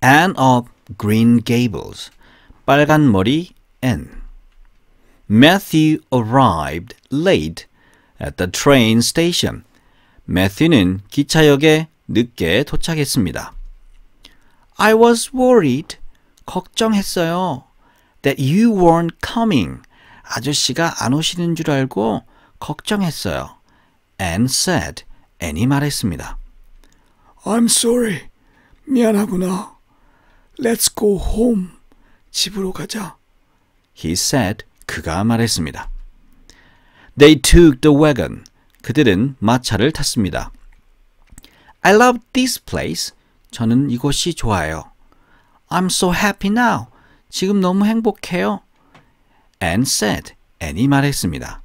Anne of Green Gables. 빨간 머리 Anne. Matthew arrived late at the train station. 매튜는 기차역에 늦게 도착했습니다. I was worried. 걱정했어요. That you weren't coming. 아저씨가 안 오시는 줄 알고 걱정했어요. Anne said. Anne이 말했습니다. I'm sorry. 미안하구나. Let's go home. 집으로 가자. He said. 그가 말했습니다. They took the wagon. 그들은 마차를 탔습니다. I love this place. 저는 이곳이 좋아요. I'm so happy now. 지금 너무 행복해요. Anne said. Anne이 말했습니다.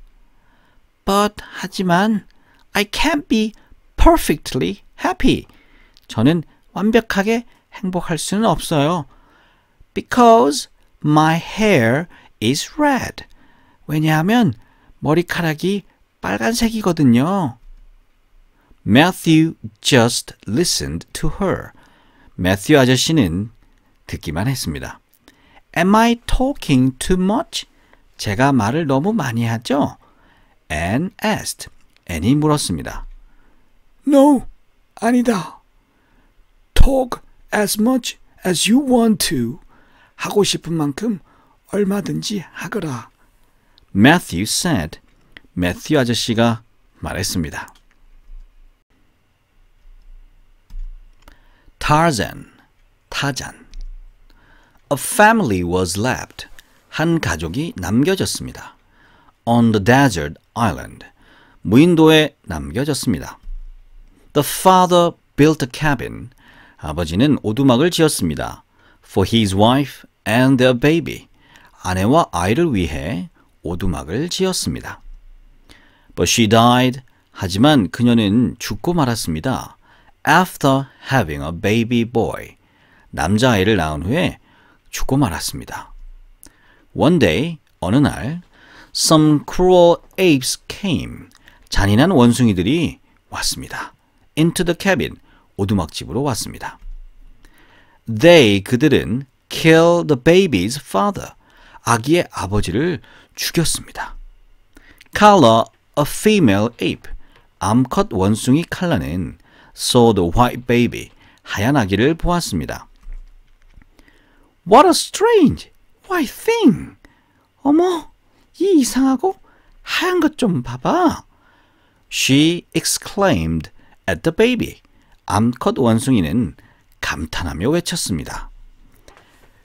But 하지만 I can't be perfectly happy. 저는 완벽하게 행복할 수는 없어요. Because my hair is red. 왜냐하면 머리카락이 빨간색이거든요. Matthew just listened to her. 매튜 아저씨는 듣기만 했습니다. Am I talking too much? 제가 말을 너무 많이 하죠? Anne asked. Anne이 물었습니다. No, 아니다. Talk as much as you want to. 하고 싶은 만큼 얼마든지 하거라. Matthew said. 매튜 아저씨가 말했습니다. Tarzan, 타잔. A family was left. 한 가족이 남겨졌습니다. On the desert island. 무인도에 남겨졌습니다. The father built a cabin. 아버지는 오두막을 지었습니다. For his wife and their baby. 아내와 아이를 위해 오두막을 지었습니다. But she died. 하지만 그녀는 죽고 말았습니다. After having a baby boy. 남자아이를 낳은 후에 죽고 말았습니다. One day, 어느 날, some cruel apes came. 잔인한 원숭이들이 왔습니다. Into the cabin. 오두막집으로 왔습니다. They, 그들은 kill the baby's father. 아기의 아버지를 죽였습니다. Carla, a female ape. 암컷 원숭이 칼라는 saw the white baby. 하얀 아기를 보았습니다. What a strange white thing. 어머, 이 이상하고 하얀 것 좀 봐봐. She exclaimed at the baby. 암컷 원숭이는 감탄하며 외쳤습니다.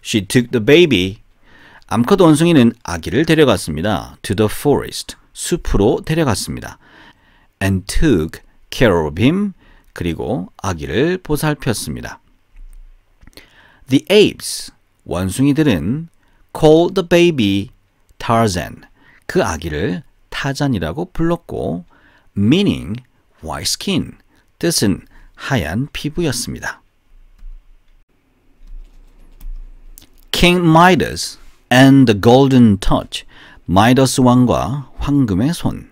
She took the baby. 암컷 원숭이는 아기를 데려갔습니다. To the forest. 숲으로 데려갔습니다. And took care of him. 그리고 아기를 보살폈습니다. The apes. 원숭이들은 called the baby Tarzan. 그 아기를 타잔이라고 불렀고 meaning white skin. 뜻은 하얀 피부였습니다. King Midas and the Golden Touch. 마이더스 왕과 황금의 손.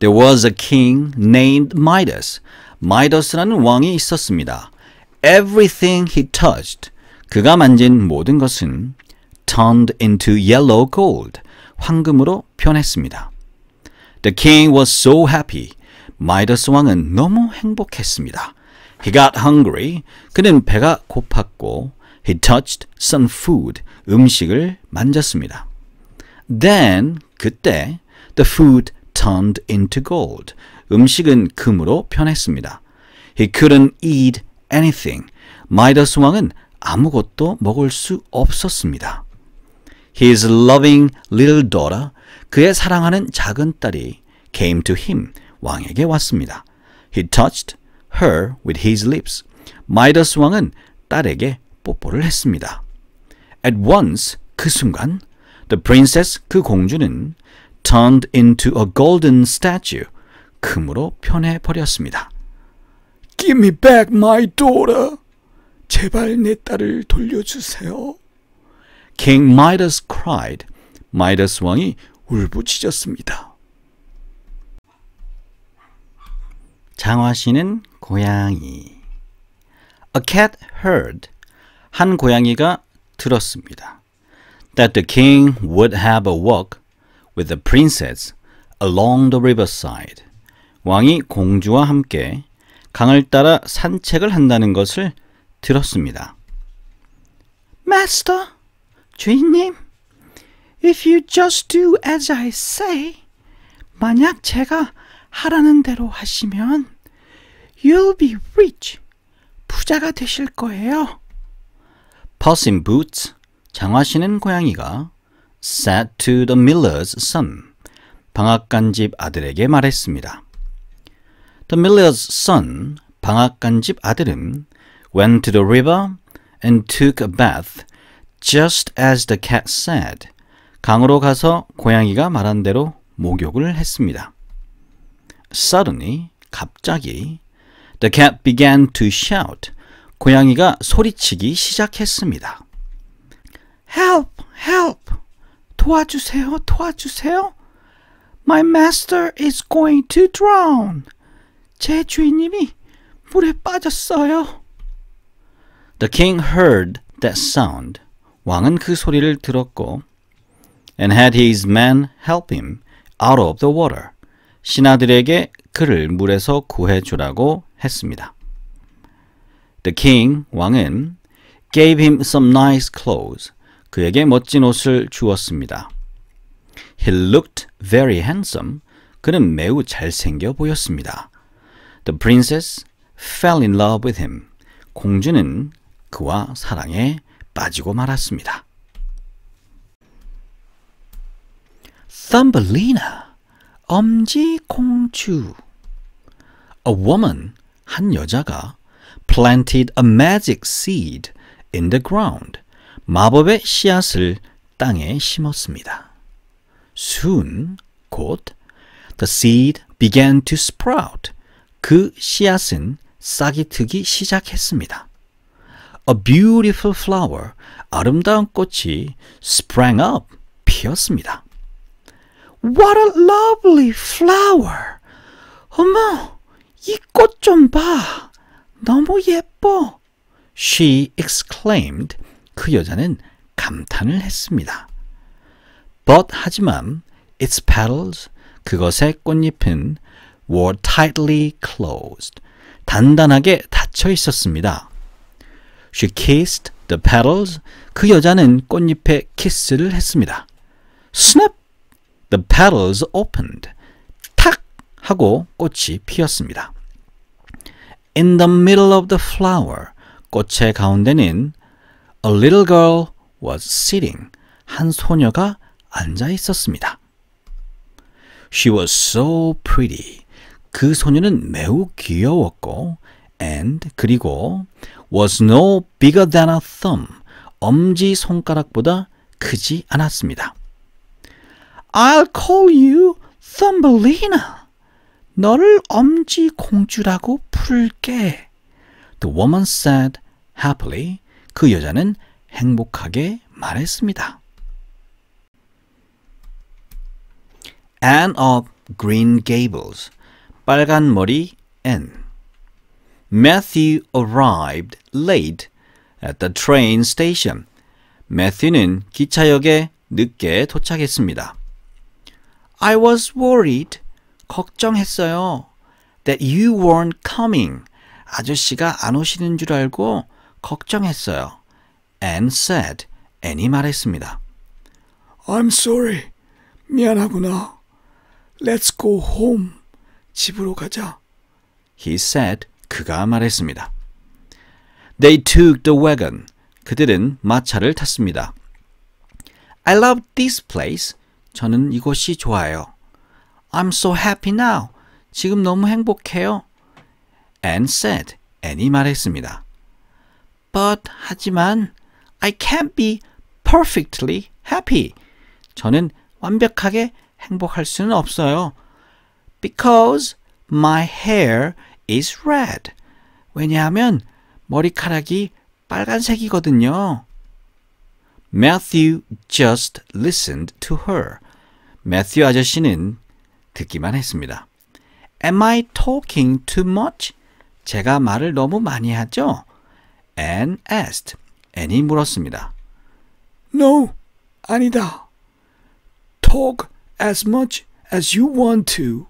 There was a king named Midas. 마이더스라는 왕이 있었습니다. Everything he touched. 그가 만진 모든 것은 turned into yellow gold. 황금으로 변했습니다. The king was so happy. 마이더스 왕은 너무 행복했습니다. He got hungry. 그는 배가 고팠고 he touched some food. 음식을 만졌습니다. Then 그때 the food turned into gold. 음식은 금으로 변했습니다. He couldn't eat anything. 마이더스 왕은 아무것도 먹을 수 없었습니다. His loving little daughter, 그의 사랑하는 작은 딸이 came to him, 왕에게 왔습니다. He touched her with his lips. 마이더스 왕은 딸에게 뽀뽀를 했습니다. At once, 그 순간, the princess, 그 공주는 turned into a golden statue, 금으로 변해 버렸습니다. Give me back my daughter. 제발 내 딸을 돌려주세요. King Midas cried. 마이더스 왕이 울부짖었습니다. 장화 씨는 고양이. A cat heard. 한 고양이가 들었습니다. That the king would have a walk with the princess along the riverside. 왕이 공주와 함께 강을 따라 산책을 한다는 것을 들었습니다. Master, 주인님, if you just do as I say, 만약 제가 하라는 대로 하시면 you'll be rich. 부자가 되실 거예요. Puss in Boots, 장화 신은 고양이가 said to the miller's son, 방앗간집 아들에게 말했습니다. The miller's son, 방앗간집 아들은 went to the river and took a bath just as the cat said. 강으로 가서 고양이가 말한 대로 목욕을 했습니다. Suddenly, 갑자기 the cat began to shout. 고양이가 소리치기 시작했습니다. Help, help. 도와주세요, 도와주세요. My master is going to drown. 제 주인님이 물에 빠졌어요. The king heard that sound. 왕은 그 소리를 들었고 and had his men help him out of the water. 신하들에게 그를 물에서 구해 주라고 했습니다. The king, 왕은 gave him some nice clothes. 그에게 멋진 옷을 주었습니다. He looked very handsome. 그는 매우 잘생겨 보였습니다. The princess fell in love with him. 공주는 그와 사랑에 빠지고 말았습니다. Thumbelina, 엄지 공주. A woman, 한 여자가 planted a magic seed in the ground. 마법의 씨앗을 땅에 심었습니다. Soon, 곧, the seed began to sprout. 그 씨앗은 싹이 트기 시작했습니다. A beautiful flower, 아름다운 꽃이 sprang up, 피었습니다. What a lovely flower. 어머, 이 꽃 좀 봐. 너무 예뻐. She exclaimed. 그 여자는 감탄을 했습니다. But 하지만 its petals 그것의 꽃잎은 were tightly closed. 단단하게 닫혀 있었습니다. She kissed the petals. 그 여자는 꽃잎에 키스를 했습니다. Snap! The petals opened. 탁! 하고 꽃이 피었습니다. In the middle of the flower. 꽃의 가운데는 A little girl was sitting. 한 소녀가 앉아 있었습니다. She was so pretty. 그 소녀는 매우 귀여웠고 and 그리고 was no bigger than a thumb. 엄지 손가락보다 크지 않았습니다. I'll call you Thumbelina. 너를 엄지 공주라고 부를게. The woman said happily. 그 여자는 행복하게 말했습니다. Anne of Green Gables. 빨간 머리 Anne. Matthew arrived late at the train station. 매튜는 기차역에 늦게 도착했습니다. I was worried. 걱정했어요. That you weren't coming. 아저씨가 안 오시는 줄 알고 걱정했어요. Anne said. Anne이 말했습니다. I'm sorry. 미안하구나. Let's go home. 집으로 가자. He said. 그가 말했습니다. They took the wagon. 그들은 마차를 탔습니다. I love this place. 저는 이곳이 좋아요. I'm so happy now. 지금 너무 행복해요. Anne said. Anne이 말했습니다. But 하지만 I can't be perfectly happy. 저는 완벽하게 행복할 수는 없어요. Because my hair is red. 왜냐하면 머리카락이 빨간색이거든요. Matthew just listened to her. 매튜 아저씨는 듣기만 했습니다. Am I talking too much? 제가 말을 너무 많이 하죠? Anne asked. Anne이 물었습니다. No, 아니다. Talk as much as you want to.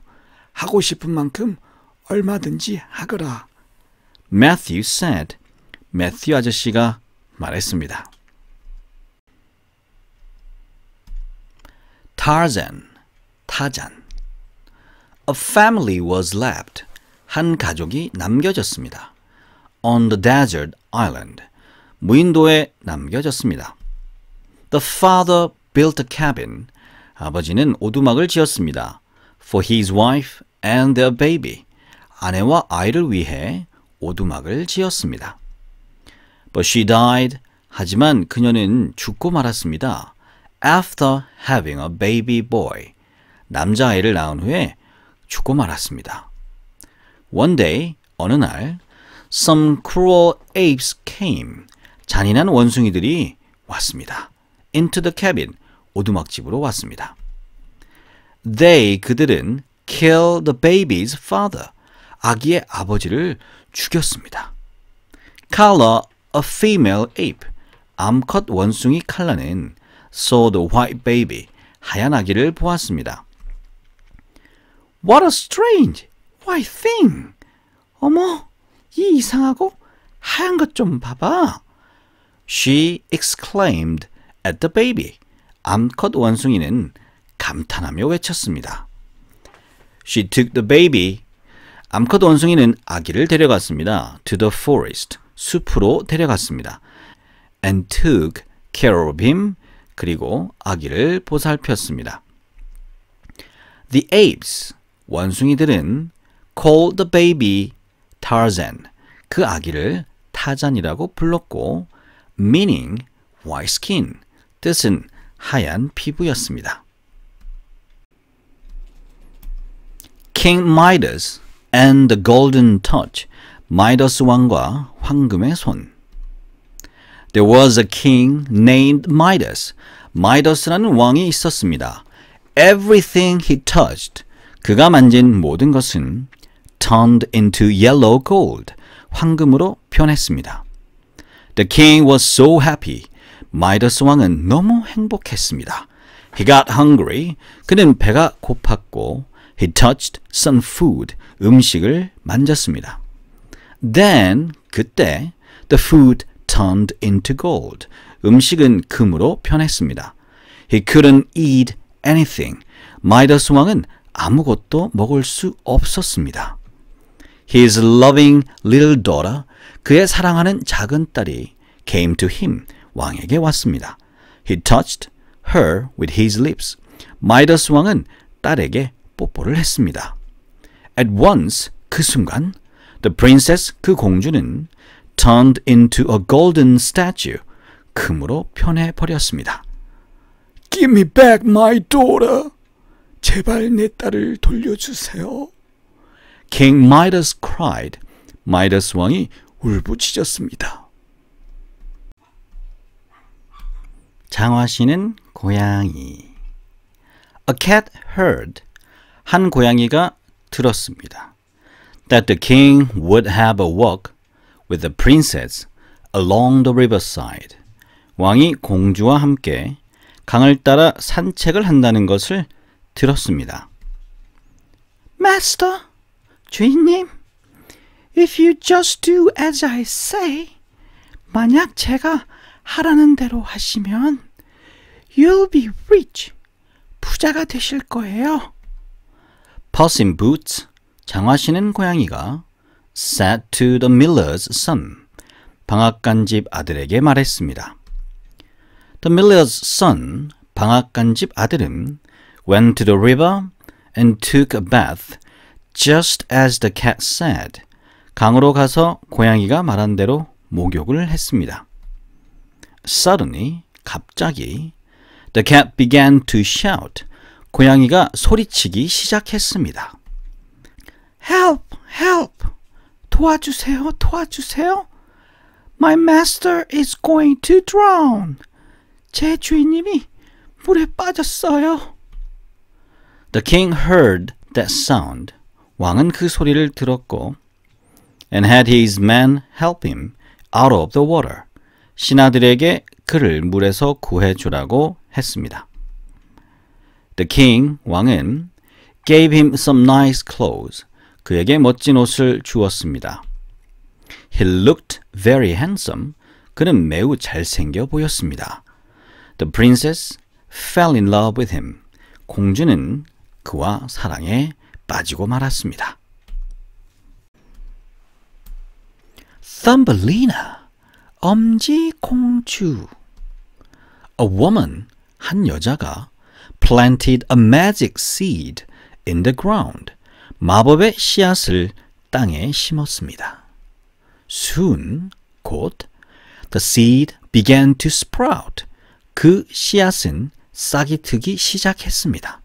하고 싶은 만큼 얼마든지 하거라. Matthew said. 매튜 아저씨가 말했습니다. Tarzan, 타잔. A family was left. 한 가족이 남겨졌습니다. On the desert island. 무인도에 남겨졌습니다. The father built a cabin. 아버지는 오두막을 지었습니다. For his wife and their baby. 아내와 아이를 위해 오두막을 지었습니다. But she died. 하지만 그녀는 죽고 말았습니다. After having a baby boy. 남자아이를 낳은 후에 죽고 말았습니다. One day, 어느 날, some cruel apes came. 잔인한 원숭이들이 왔습니다. Into the cabin. 오두막집으로 왔습니다. They, 그들은 kill the baby's father. 아기의 아버지를 죽였습니다. Kala, a female ape. 암컷 원숭이 칼라는 saw the white baby. 하얀 아기를 보았습니다. What a strange white thing. 어머, 이 이상하고 하얀 것 좀 봐봐. She exclaimed at the baby. 암컷 원숭이는 감탄하며 외쳤습니다. She took the baby. 암컷 원숭이는 아기를 데려갔습니다. To the forest. 숲으로 데려갔습니다. And took care of him. 그리고 아기를 보살폈습니다. The apes. 원숭이들은 called the baby Tarzan. 그 아기를 타잔이라고 불렀고 meaning white skin. 뜻은 하얀 피부였습니다. King Midas and the Golden Touch. 마이더스 왕과 황금의 손. There was a king named Midas. 마이더스라는 왕이 있었습니다. Everything he touched. 그가 만진 모든 것은 turned into yellow gold. 황금으로 변했습니다. The king was so happy. 마이더스 왕은 너무 행복했습니다. He got hungry. 그는 배가 고팠고 he touched some food. 음식을 만졌습니다. Then 그때 the food turned into gold. 음식은 금으로 변했습니다. He couldn't eat anything. 마이더스 왕은 아무것도 먹을 수 없었습니다. His loving little daughter, 그의 사랑하는 작은 딸이 came to him, 왕에게 왔습니다. He touched her with his lips. 마이더스 왕은 딸에게 뽀뽀를 했습니다. At once, 그 순간, the princess, 그 공주는 turned into a golden statue, 금으로 변해 버렸습니다. Give me back my daughter. 제발 내 딸을 돌려주세요. King Midas cried. 마이더스 왕이 울부짖었습니다. 장화 씨는 고양이. A cat heard. 한 고양이가 들었습니다. That the king would have a walk with the princess along the riverside. 왕이 공주와 함께 강을 따라 산책을 한다는 것을 들었습니다. Master, 주인님, if you just do as I say, 만약 제가 하라는 대로 하시면 you'll be rich, 부자가 되실 거예요. Puss in Boots, 장화 신은 고양이가 said to the miller's son, 방앗간집 아들에게 말했습니다. The miller's son, 방앗간집 아들은 went to the river and took a bath just as the cat said. 강으로 가서 고양이가 말한 대로 목욕을 했습니다. Suddenly, 갑자기, the cat began to shout. 고양이가 소리치기 시작했습니다. Help, help. 도와주세요, 도와주세요. My master is going to drown. 제 주인님이 물에 빠졌어요. The king heard that sound. 왕은 그 소리를 들었고 and had his men help him. out of the water. 신하들에게 그를 물에서 구해 주라고 했습니다. The king, 왕은 gave him some nice clothes. 그에게 멋진 옷을 주었습니다. He looked very handsome. 그는 매우 잘생겨 보였습니다. The princess fell in love with him. 공주는 그와 사랑에 빠지고 말았습니다. Thumbelina, 엄지 공주. A woman, 한 여자가 planted a magic seed in the ground. 마법의 씨앗을 땅에 심었습니다. Soon, 곧, the seed began to sprout. 그 씨앗은 싹이 트기 시작했습니다.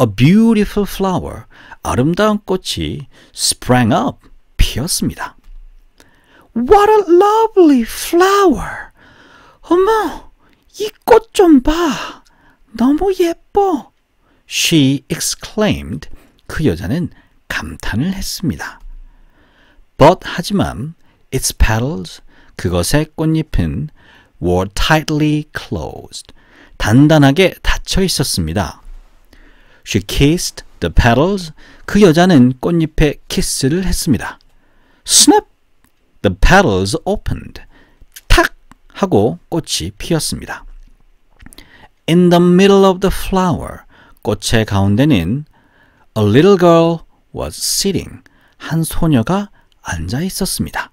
A beautiful flower, 아름다운 꽃이 sprang up, 피었습니다. What a lovely flower! 어머, 이 꽃 좀 봐. 너무 예뻐. She exclaimed. 그 여자는 감탄을 했습니다. But 하지만 its petals 그것의 꽃잎은 were tightly closed. 단단하게 닫혀 있었습니다. She kissed the petals. 그 여자는 꽃잎에 키스를 했습니다. Snap! The petals opened. 탁! 하고 꽃이 피었습니다. In the middle of the flower. 꽃의 가운데는 a little girl was sitting. 한 소녀가 앉아 있었습니다.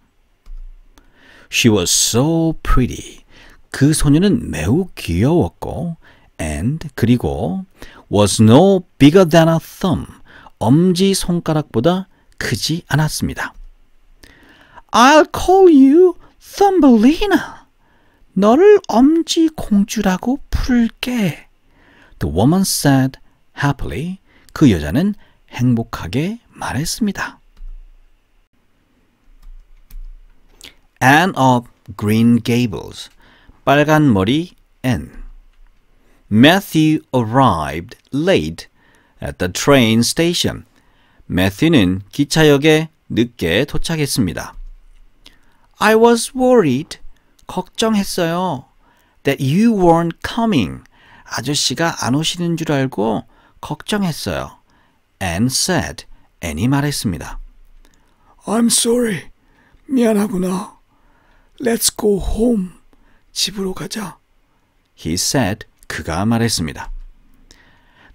She was so pretty. 그 소녀는 매우 귀여웠고 and 그리고 was no bigger than a thumb. 엄지 손가락보다 크지 않았습니다. I'll call you Thumbelina. 너를 엄지 공주라고 부를게. The woman said happily. 그 여자는 행복하게 말했습니다. Anne of Green Gables. 빨간 머리 Anne. Matthew arrived late at the train station. 매튜는 기차역에 늦게 도착했습니다. I was worried. 걱정했어요. That you weren't coming. 아저씨가 안 오시는 줄 알고 걱정했어요. Anne said. Anne이 말했습니다. I'm sorry. 미안하구나. Let's go home. 집으로 가자. He said. 그가 말했습니다.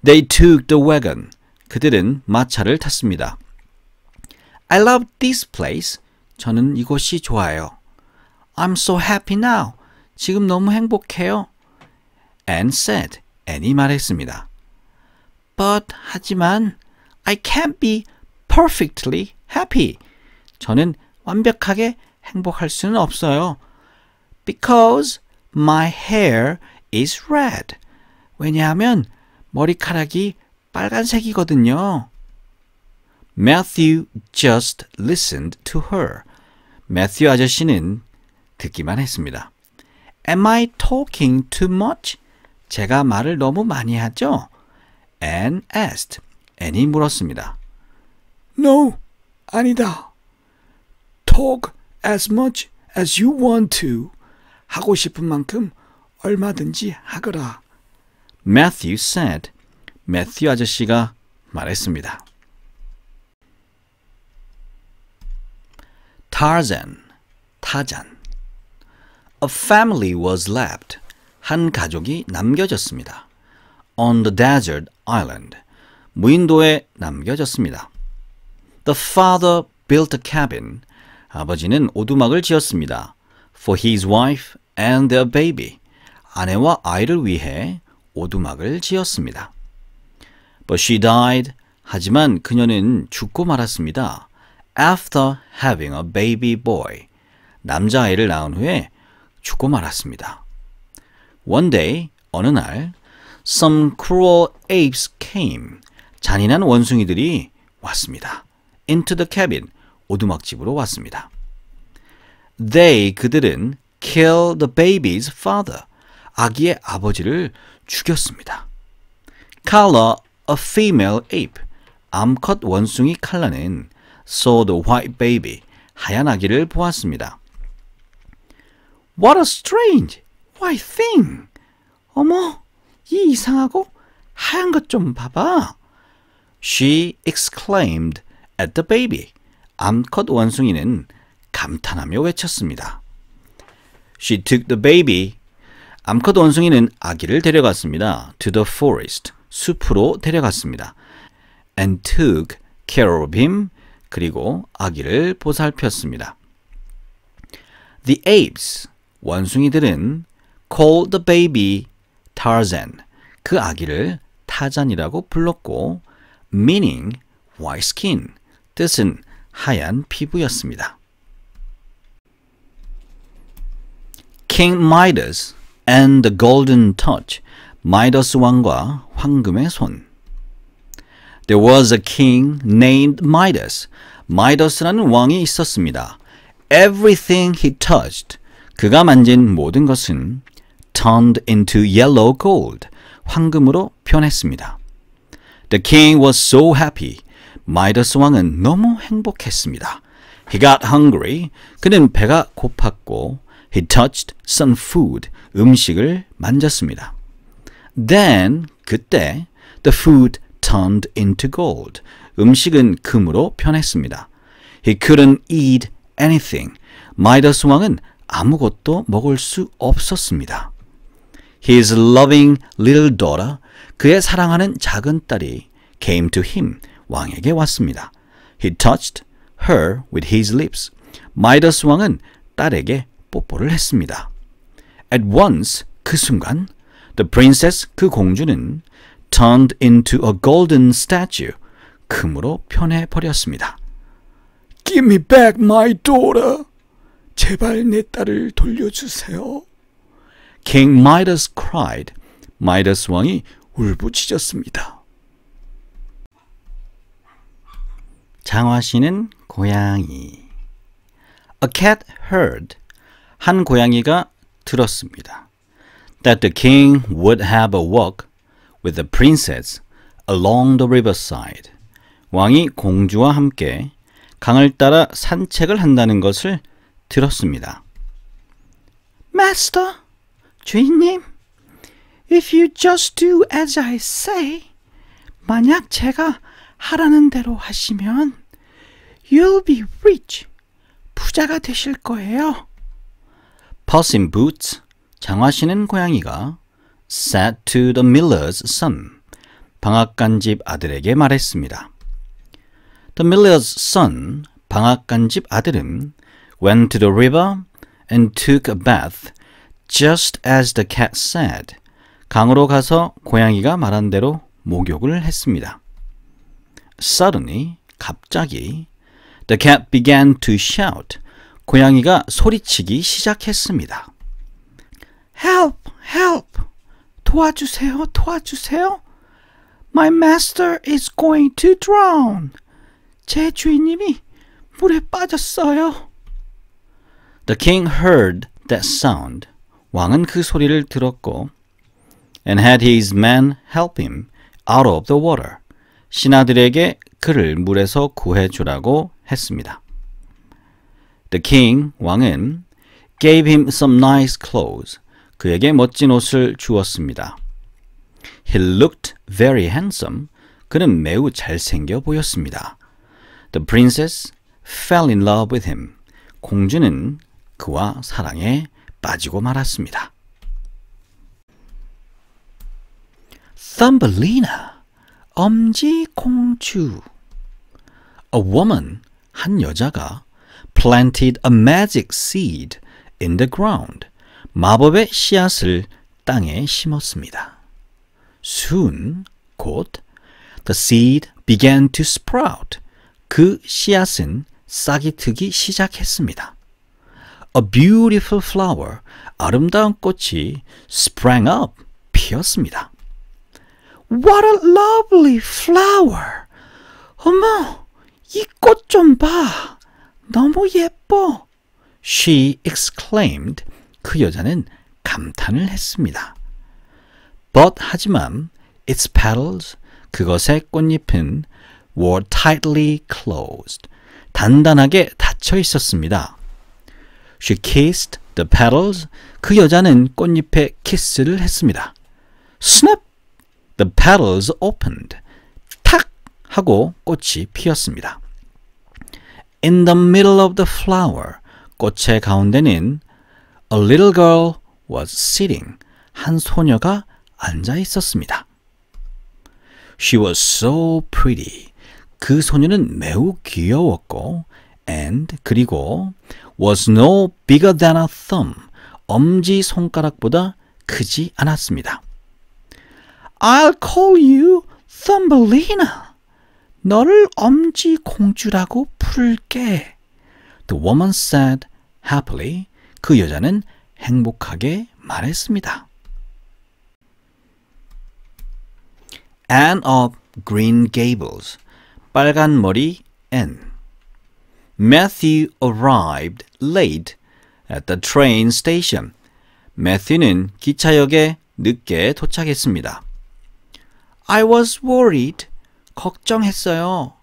They took the wagon. 그들은 마차를 탔습니다. I love this place. 저는 이곳이 좋아요. I'm so happy now. 지금 너무 행복해요. Anne said. Anne이 말했습니다. But 하지만 I can't be perfectly happy. 저는 완벽하게 행복할 수는 없어요. Because my hair is red. 왜냐하면 머리카락이 빨간색이거든요. Matthew just listened to her. 매튜 아저씨는 듣기만 했습니다. Am I talking too much? 제가 말을 너무 많이 하죠? Anne asked. Anne이 물었습니다. No, 아니다. Talk as much as you want to. 하고 싶은 만큼 얼마든지 하거라. Matthew said. 매튜 아저씨가 말했습니다. Tarzan, 타잔. A family was left. 한 가족이 남겨졌습니다. On the desert island. 무인도에 남겨졌습니다. The father built a cabin. 아버지는 오두막을 지었습니다. For his wife and their baby. 아내와 아이를 위해 오두막을 지었습니다. But she died. 하지만 그녀는 죽고 말았습니다. After having a baby boy. 남자아이를 낳은 후에 죽고 말았습니다. One day, 어느 날, some cruel apes came. 잔인한 원숭이들이 왔습니다. Into the cabin. 오두막집으로 왔습니다. They, 그들은 kill the baby's father. 아기의 아버지를 죽였습니다. Carla, a female ape. 암컷 원숭이 칼라는 saw the white baby. 하얀 아기를 보았습니다. What a strange white thing. 어머, 이 이상하고 하얀 것 좀 봐봐. She exclaimed at the baby. 암컷 원숭이는 감탄하며 외쳤습니다. She took the baby. 암컷 원숭이는 아기를 데려갔습니다. To the forest. 숲으로 데려갔습니다. And took care of him. 그리고 아기를 보살폈습니다. The apes. 원숭이들은 called the baby Tarzan. 그 아기를 타잔이라고 불렀고 meaning white skin. 뜻은 하얀 피부였습니다. King Midas and the Golden Touch. 마이더스 왕과 황금의 손. There was a king named Midas. 마이더스라는 왕이 있었습니다. Everything he touched. 그가 만진 모든 것은 turned into yellow gold. 황금으로 변했습니다. The king was so happy. 마이더스 왕은 너무 행복했습니다. He got hungry. 그는 배가 고팠고 he touched some food. 음식을 만졌습니다. Then 그때 the food turned into gold. 음식은 금으로 변했습니다. He couldn't eat anything. 마이더스 왕은 아무것도 먹을 수 없었습니다. His loving little daughter, 그의 사랑하는 작은 딸이 came to him, 왕에게 왔습니다. He touched her with his lips. 마이더스 왕은 딸에게 뽀뽀를 했습니다. At once, 그 순간, the princess, 그 공주는 turned into a golden statue, 금으로 변해버렸습니다. Give me back my daughter. 제발 내 딸을 돌려주세요. King Midas cried. 마이더스 왕이 울부짖었습니다. 장화씨는 고양이. A cat heard. 한 고양이가 들었습니다. That the king would have a walk with the princess along the riverside. 왕이 공주와 함께 강을 따라 산책을 한다는 것을 들었습니다. Master, 주인님, if you just do as I say, 만약 제가 하라는 대로 하시면 you'll be rich. 부자가 되실 거예요. Puss in Boots, 장화 신은 고양이가 said to the miller's son, 방앗간집 아들에게 말했습니다. The miller's son, 방앗간집 아들은 went to the river and took a bath, just as the cat said. 강으로 가서 고양이가 말한 대로 목욕을 했습니다. Suddenly, 갑자기, the cat began to shout. 고양이가 소리치기 시작했습니다. Help, help. 도와주세요, 도와주세요. My master is going to drown. 제 주인님이 물에 빠졌어요. The king heard that sound. 왕은 그 소리를 들었고 and had his men help him out of the water. 신하들에게 그를 물에서 구해 주라고 했습니다. The king 왕은 gave him some nice clothes. 그에게 멋진 옷을 주었습니다. He looked very handsome. 그는 매우 잘생겨 보였습니다. The princess fell in love with him. 공주는 그와 사랑에 빠지고 말았습니다. Thumbelina, 엄지 공주. A woman, 한 여자가 planted a magic seed in the ground. 마법의 씨앗을 땅에 심었습니다. Soon, 곧, the seed began to sprout. 그 씨앗은 싹이 트기 시작했습니다. A beautiful flower, 아름다운 꽃이 sprang up, 피었습니다. What a lovely flower. 어머, 이 꽃 좀 봐. 너무 예뻐. She exclaimed. 그 여자는 감탄을 했습니다. But 하지만 its petals, 그것의 꽃잎은 were tightly closed. 단단하게 닫혀 있었습니다. She kissed The petals, 그 여자는 꽃잎에 키스를 했습니다. Snap! The petals opened. 탁! 하고 꽃이 피었습니다. In the middle of the flower, 꽃의 가운데는 a little girl was sitting. 한 소녀가 앉아 있었습니다. She was so pretty. 그 소녀는 매우 귀여웠고 and 그리고 was no bigger than a thumb. 엄지 손가락보다 크지 않았습니다. I'll call you Thumbelina. 너를 엄지 공주라고 부를게. The woman said happily. 그 여자는 행복하게 말했습니다. Anne of Green Gables. 빨간 머리 Anne. Matthew arrived late at the train station. 매튜는 기차역에 늦게 도착했습니다. I was worried. 걱정했어요.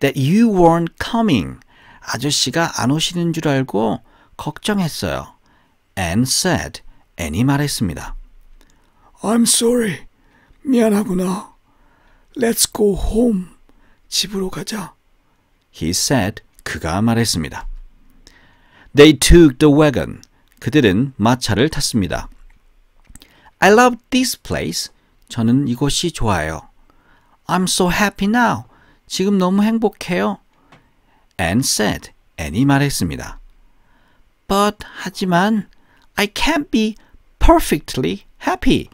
That you weren't coming. 아저씨가 안 오시는 줄 알고 걱정했어요. Anne said. Anne이 말했습니다. I'm sorry. 미안하구나. Let's go home. 집으로 가자. He said. 그가 말했습니다. They took the wagon. 그들은 마차를 탔습니다. I love this place. 저는 이곳이 좋아요. I'm so happy now. 지금 너무 행복해요. Anne said. Anne이 말했습니다. But 하지만 I can't be perfectly happy.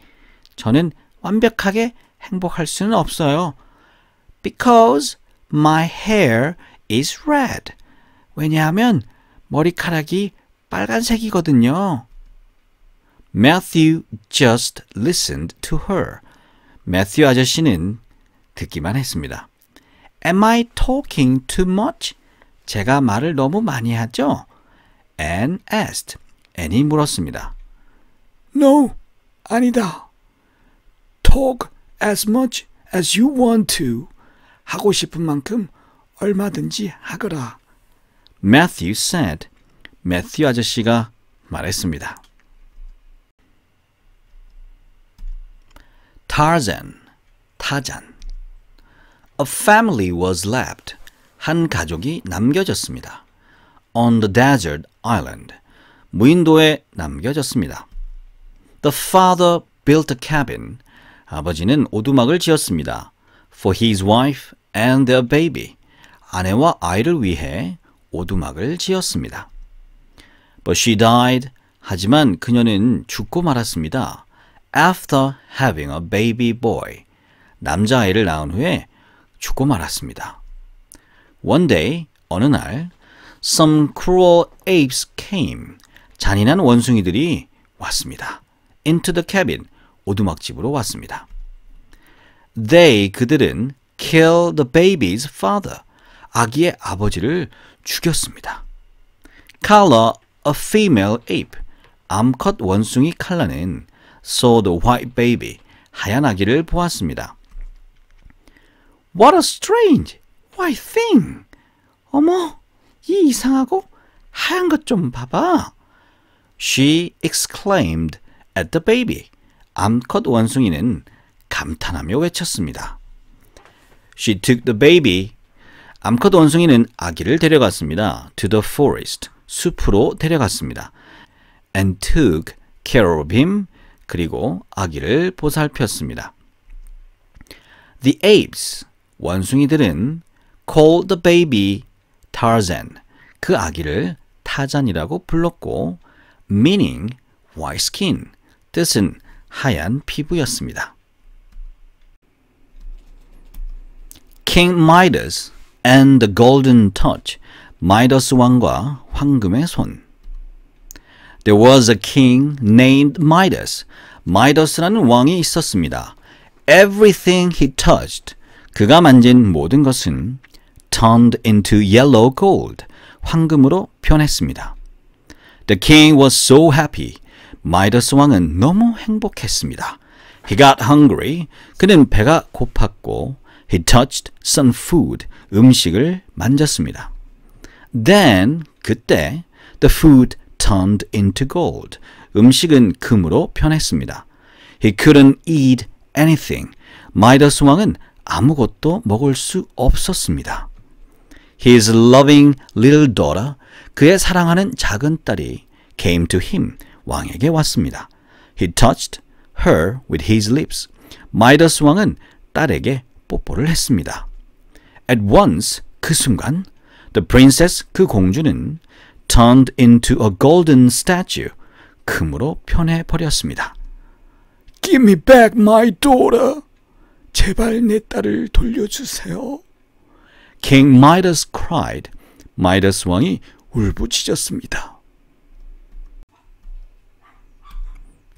저는 완벽하게 행복할 수는 없어요. Because my hair is red. 왜냐하면 머리카락이 빨간색이거든요. Matthew just listened to her. 매튜 아저씨는 듣기만 했습니다. Am I talking too much? 제가 말을 너무 많이 하죠? Anne asked. Anne이 물었습니다. No, 아니다. Talk as much as you want to. 하고 싶은 만큼 얼마든지 하거라. Matthew said. 매튜 아저씨가 말했습니다. Tarzan, 타잔. A family was left. 한 가족이 남겨졌습니다. On the desert island. 무인도에 남겨졌습니다. The father built a cabin. 아버지는 오두막을 지었습니다. For his wife and their baby. 아내와 아이를 위해 오두막을 지었습니다. But she died. 하지만 그녀는 죽고 말았습니다. After having a baby boy. 남자아이를 낳은 후에 죽고 말았습니다. One day, 어느 날, some cruel apes came. 잔인한 원숭이들이 왔습니다. Into the cabin. 오두막집으로 왔습니다. They, 그들은 kill the baby's father. 아기의 아버지를 죽였습니다. Carla, a female ape. 암컷 원숭이 칼라는 saw the white baby. 하얀 아기를 보았습니다. What a strange white thing. 어머, 이 이상하고 하얀 것 좀 봐봐. She exclaimed at the baby. 암컷 원숭이는 감탄하며 외쳤습니다. She took the baby. 암컷 원숭이는 아기를 데려갔습니다. To the forest. 숲으로 데려갔습니다. And took care of him. 그리고 아기를 보살폈습니다. The apes. 원숭이들은 called the baby Tarzan. 그 아기를 타잔이라고 불렀고 meaning white skin. 뜻은 하얀 피부였습니다. King Midas and the Golden Touch. 마이더스 왕과 황금의 손. There was a king named Midas. 마이더스라는 왕이 있었습니다. Everything he touched. 그가 만진 모든 것은 turned into yellow gold. 황금으로 변했습니다. The king was so happy. 마이더스 왕은 너무 행복했습니다. He got hungry. 그는 배가 고팠고 he touched some food. 음식을 만졌습니다. Then 그때 the food turned into gold. 음식은 금으로 변했습니다. He couldn't eat anything. 마이더스 왕은 아무것도 먹을 수 없었습니다. His loving little daughter, 그의 사랑하는 작은 딸이 came to him, 왕에게 왔습니다. He touched her with his lips. 마이더스 왕은 딸에게 뽀뽀를 했습니다. At once, 그 순간, the princess, 그 공주는 turned into a golden statue, 금으로 변해 버렸습니다. Give me back my daughter. 제발 내 딸을 돌려주세요. King Midas cried. 마이더스 왕이 울부짖었습니다.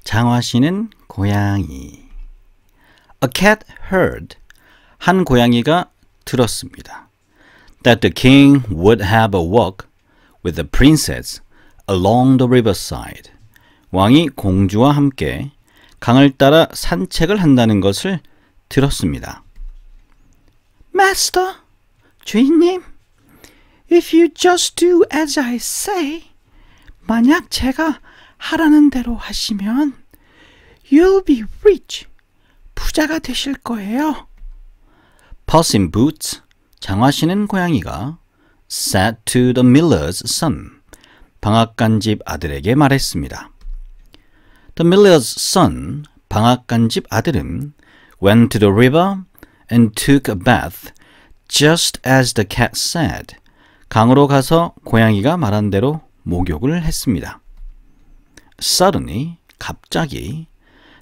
장화시는 고양이. A cat heard. 한 고양이가 들었습니다. That the king would have a walk with the princess along the riverside. 왕이 공주와 함께 강을 따라 산책을 한다는 것을 들었습니다. Master, 주인님, if you just do as I say, 만약 제가 하라는 대로 하시면 you'll be rich. 부자가 되실 거예요. Puss in Boots, 장화 신은 고양이가 said to the miller's son, 방앗간집 아들에게 말했습니다. The miller's son, 방앗간집 아들은 went to the river and took a bath, just as the cat said. 강으로 가서 고양이가 말한 대로 목욕을 했습니다. Suddenly, 갑자기,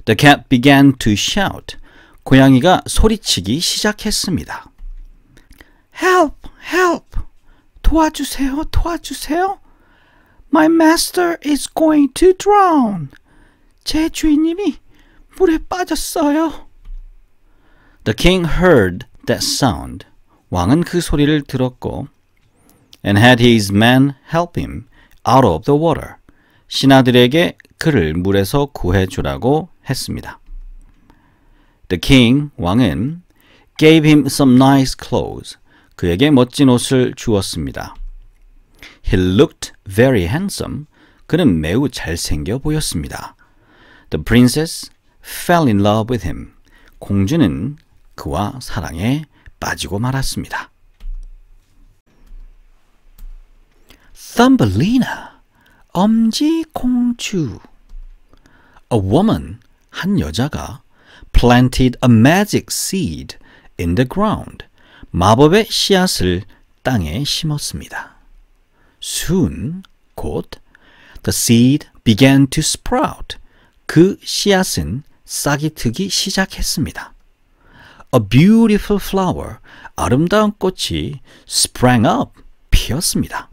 the cat began to shout. 고양이가 소리치기 시작했습니다. Help, help. 도와주세요, 도와주세요. My master is going to drown. 제 주인님이 물에 빠졌어요. The king heard that sound. 왕은 그 소리를 들었고 and had his men help him out of the water. 신하들에게 그를 물에서 구해 주라고 했습니다. The king 왕은 gave him some nice clothes. 그에게 멋진 옷을 주었습니다. He looked very handsome. 그는 매우 잘생겨 보였습니다. The princess fell in love with him. 공주는 그와 사랑에 빠지고 말았습니다. Thumbelina, 엄지 공주. A woman, 한 여자가 planted a magic seed in the ground. 마법의 씨앗을 땅에 심었습니다. Soon, 곧, the seed began to sprout. 그 씨앗은 싹이 트기 시작했습니다. A beautiful flower, 아름다운 꽃이 sprang up, 피었습니다.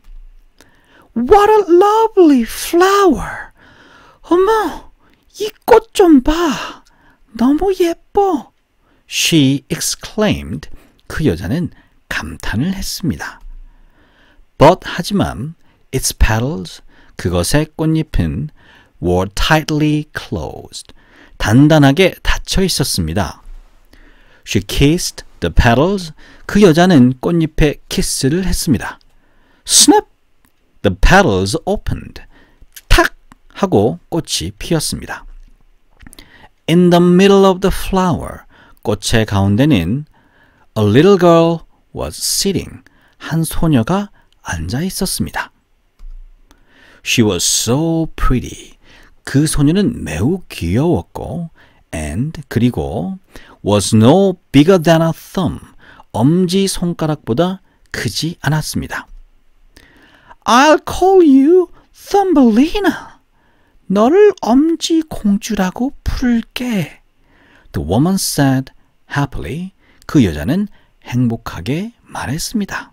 What a lovely flower. 어머, 이 꽃 좀 봐. 너무 예뻐. She exclaimed. 그 여자는 감탄을 했습니다. But 하지만 its petals, 그것의 꽃잎은 were tightly closed. 단단하게 닫혀 있었습니다. She kissed the petals. 그 여자는 꽃잎에 키스를 했습니다. Snap! The petals opened. 탁! 하고 꽃이 피었습니다. In the middle of the flower. 꽃의 가운데는 A little girl was sitting. 한 소녀가 앉아 있었습니다. She was so pretty. 그 소녀는 매우 귀여웠고 and 그리고 was no bigger than a thumb. 엄지 손가락보다 크지 않았습니다. I'll call you Thumbelina. 너를 엄지 공주라고 부를게. The woman said happily. 그 여자는 행복하게 말했습니다.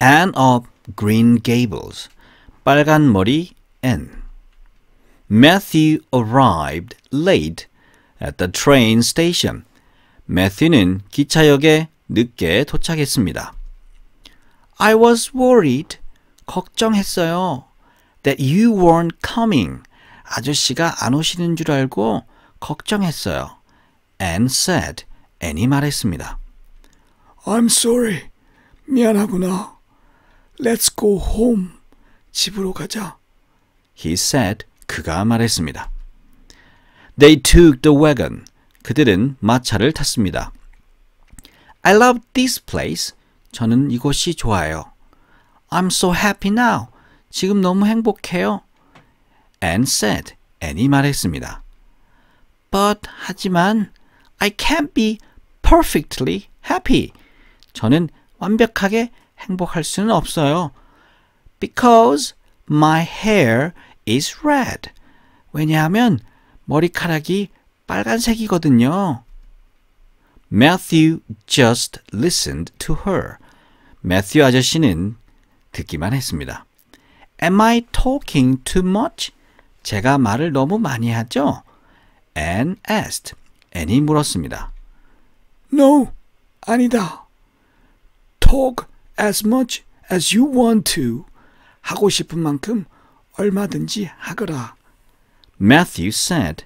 Anne of Green Gables. 빨간 머리 Anne. Matthew arrived late at the train station. 매튜는 기차역에 늦게 도착했습니다. I was worried. 걱정했어요. That you weren't coming. 아저씨가 안 오시는 줄 알고 걱정했어요. Anne said. Anne이 말했습니다. I'm sorry. 미안하구나. Let's go home. 집으로 가자. He said. 그가 말했습니다. They took the wagon. 그들은 마차를 탔습니다. I love this place. 저는 이곳이 좋아요. I'm so happy now. 지금 너무 행복해요. Anne said. Anne이 말했습니다. But 하지만 I can't be perfectly happy. 저는 완벽하게 행복할 수는 없어요. Because my hair is red. 왜냐하면 머리카락이 빨간색이거든요. Matthew just listened to her. 매튜 아저씨는 듣기만 했습니다. Am I talking too much? 제가 말을 너무 많이 하죠? Anne asked. Anne이 물었습니다. No, 아니다. Talk as much as you want to. 하고 싶은 만큼 얼마든지 하거라. Matthew said.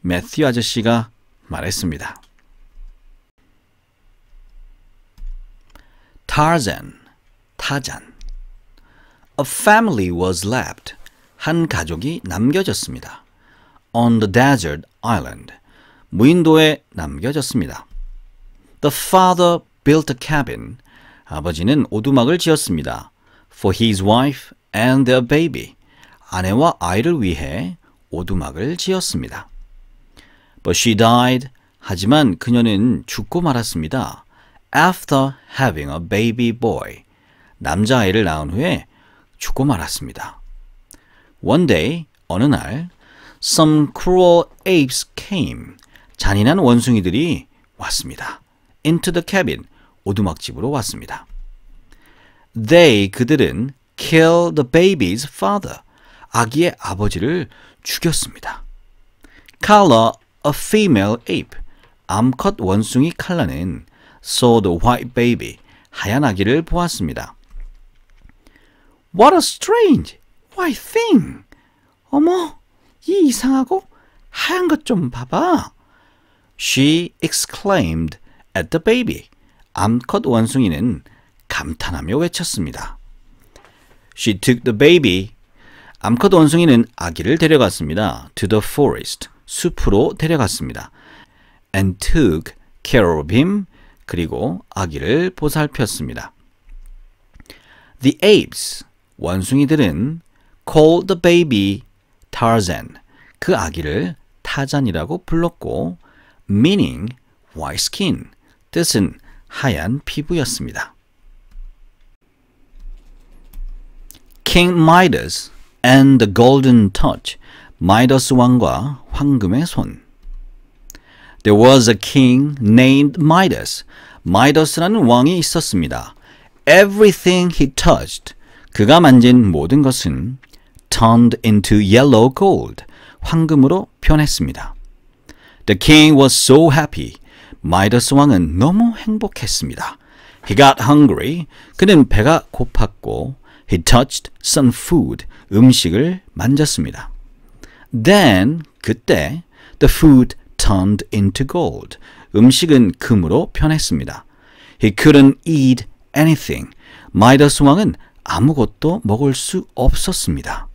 매튜 아저씨가 말했습니다. Tarzan, 타잔. A family was left. 한 가족이 남겨졌습니다. On the desert island. 무인도에 남겨졌습니다. The father built a cabin. 아버지는 오두막을 지었습니다. For his wife and their baby. 아내와 아이를 위해 오두막을 지었습니다. But she died. 하지만 그녀는 죽고 말았습니다. After having a baby boy. 남자아이를 낳은 후에 죽고 말았습니다. One day, 어느 날, some cruel apes came. 잔인한 원숭이들이 왔습니다. Into the cabin. 오두막집으로 왔습니다. They, 그들은 kill the baby's father. 아기의 아버지를 죽였습니다. Carla, a female ape. 암컷 원숭이 칼라는 saw the white baby. 하얀 아기를 보았습니다. What a strange white thing. 어머, 이 이상하고 하얀 것 좀 봐봐. She exclaimed at the baby. 암컷 원숭이는 감탄하며 외쳤습니다. She took the baby. 암컷 원숭이는 아기를 데려갔습니다. To the forest. 숲으로 데려갔습니다. And took care of him. 그리고 아기를 보살폈습니다. The apes. 원숭이들은 called the baby Tarzan. 그 아기를 타잔이라고 불렀고 meaning white skin. 뜻은 하얀 피부였습니다. King Midas and the Golden Touch. 마이더스 왕과 황금의 손. There was a king named Midas. 마이더스라는 왕이 있었습니다. Everything he touched. 그가 만진 모든 것은 turned into yellow gold. 황금으로 변했습니다. The king was so happy. 마이더스 왕은 너무 행복했습니다. He got hungry. 그는 배가 고팠고 he touched some food. 음식을 만졌습니다. Then 그때 the food turned into gold. 음식은 금으로 변했습니다. He couldn't eat anything. 마이더스 왕은 아무것도 먹을 수 없었습니다.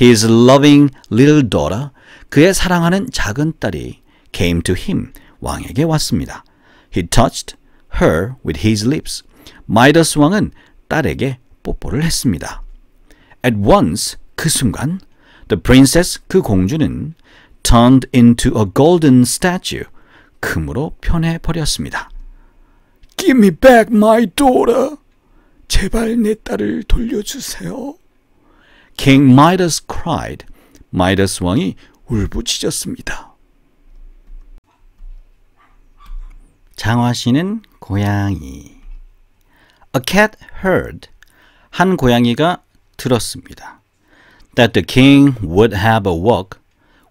His loving little daughter, 그의 사랑하는 작은 딸이 came to him, 왕에게 왔습니다. He touched her with his lips. 마이더스 왕은 딸에게 뽀뽀를 했습니다. At once, 그 순간, the princess, 그 공주는 turned into a golden statue, 금으로 변해버렸습니다. Give me back my daughter. 제발 내 딸을 돌려주세요. King Midas cried. 마이더스 왕이 울부짖었습니다. 장화시는 고양이. A cat heard. 한 고양이가 들었습니다. That the king would have a walk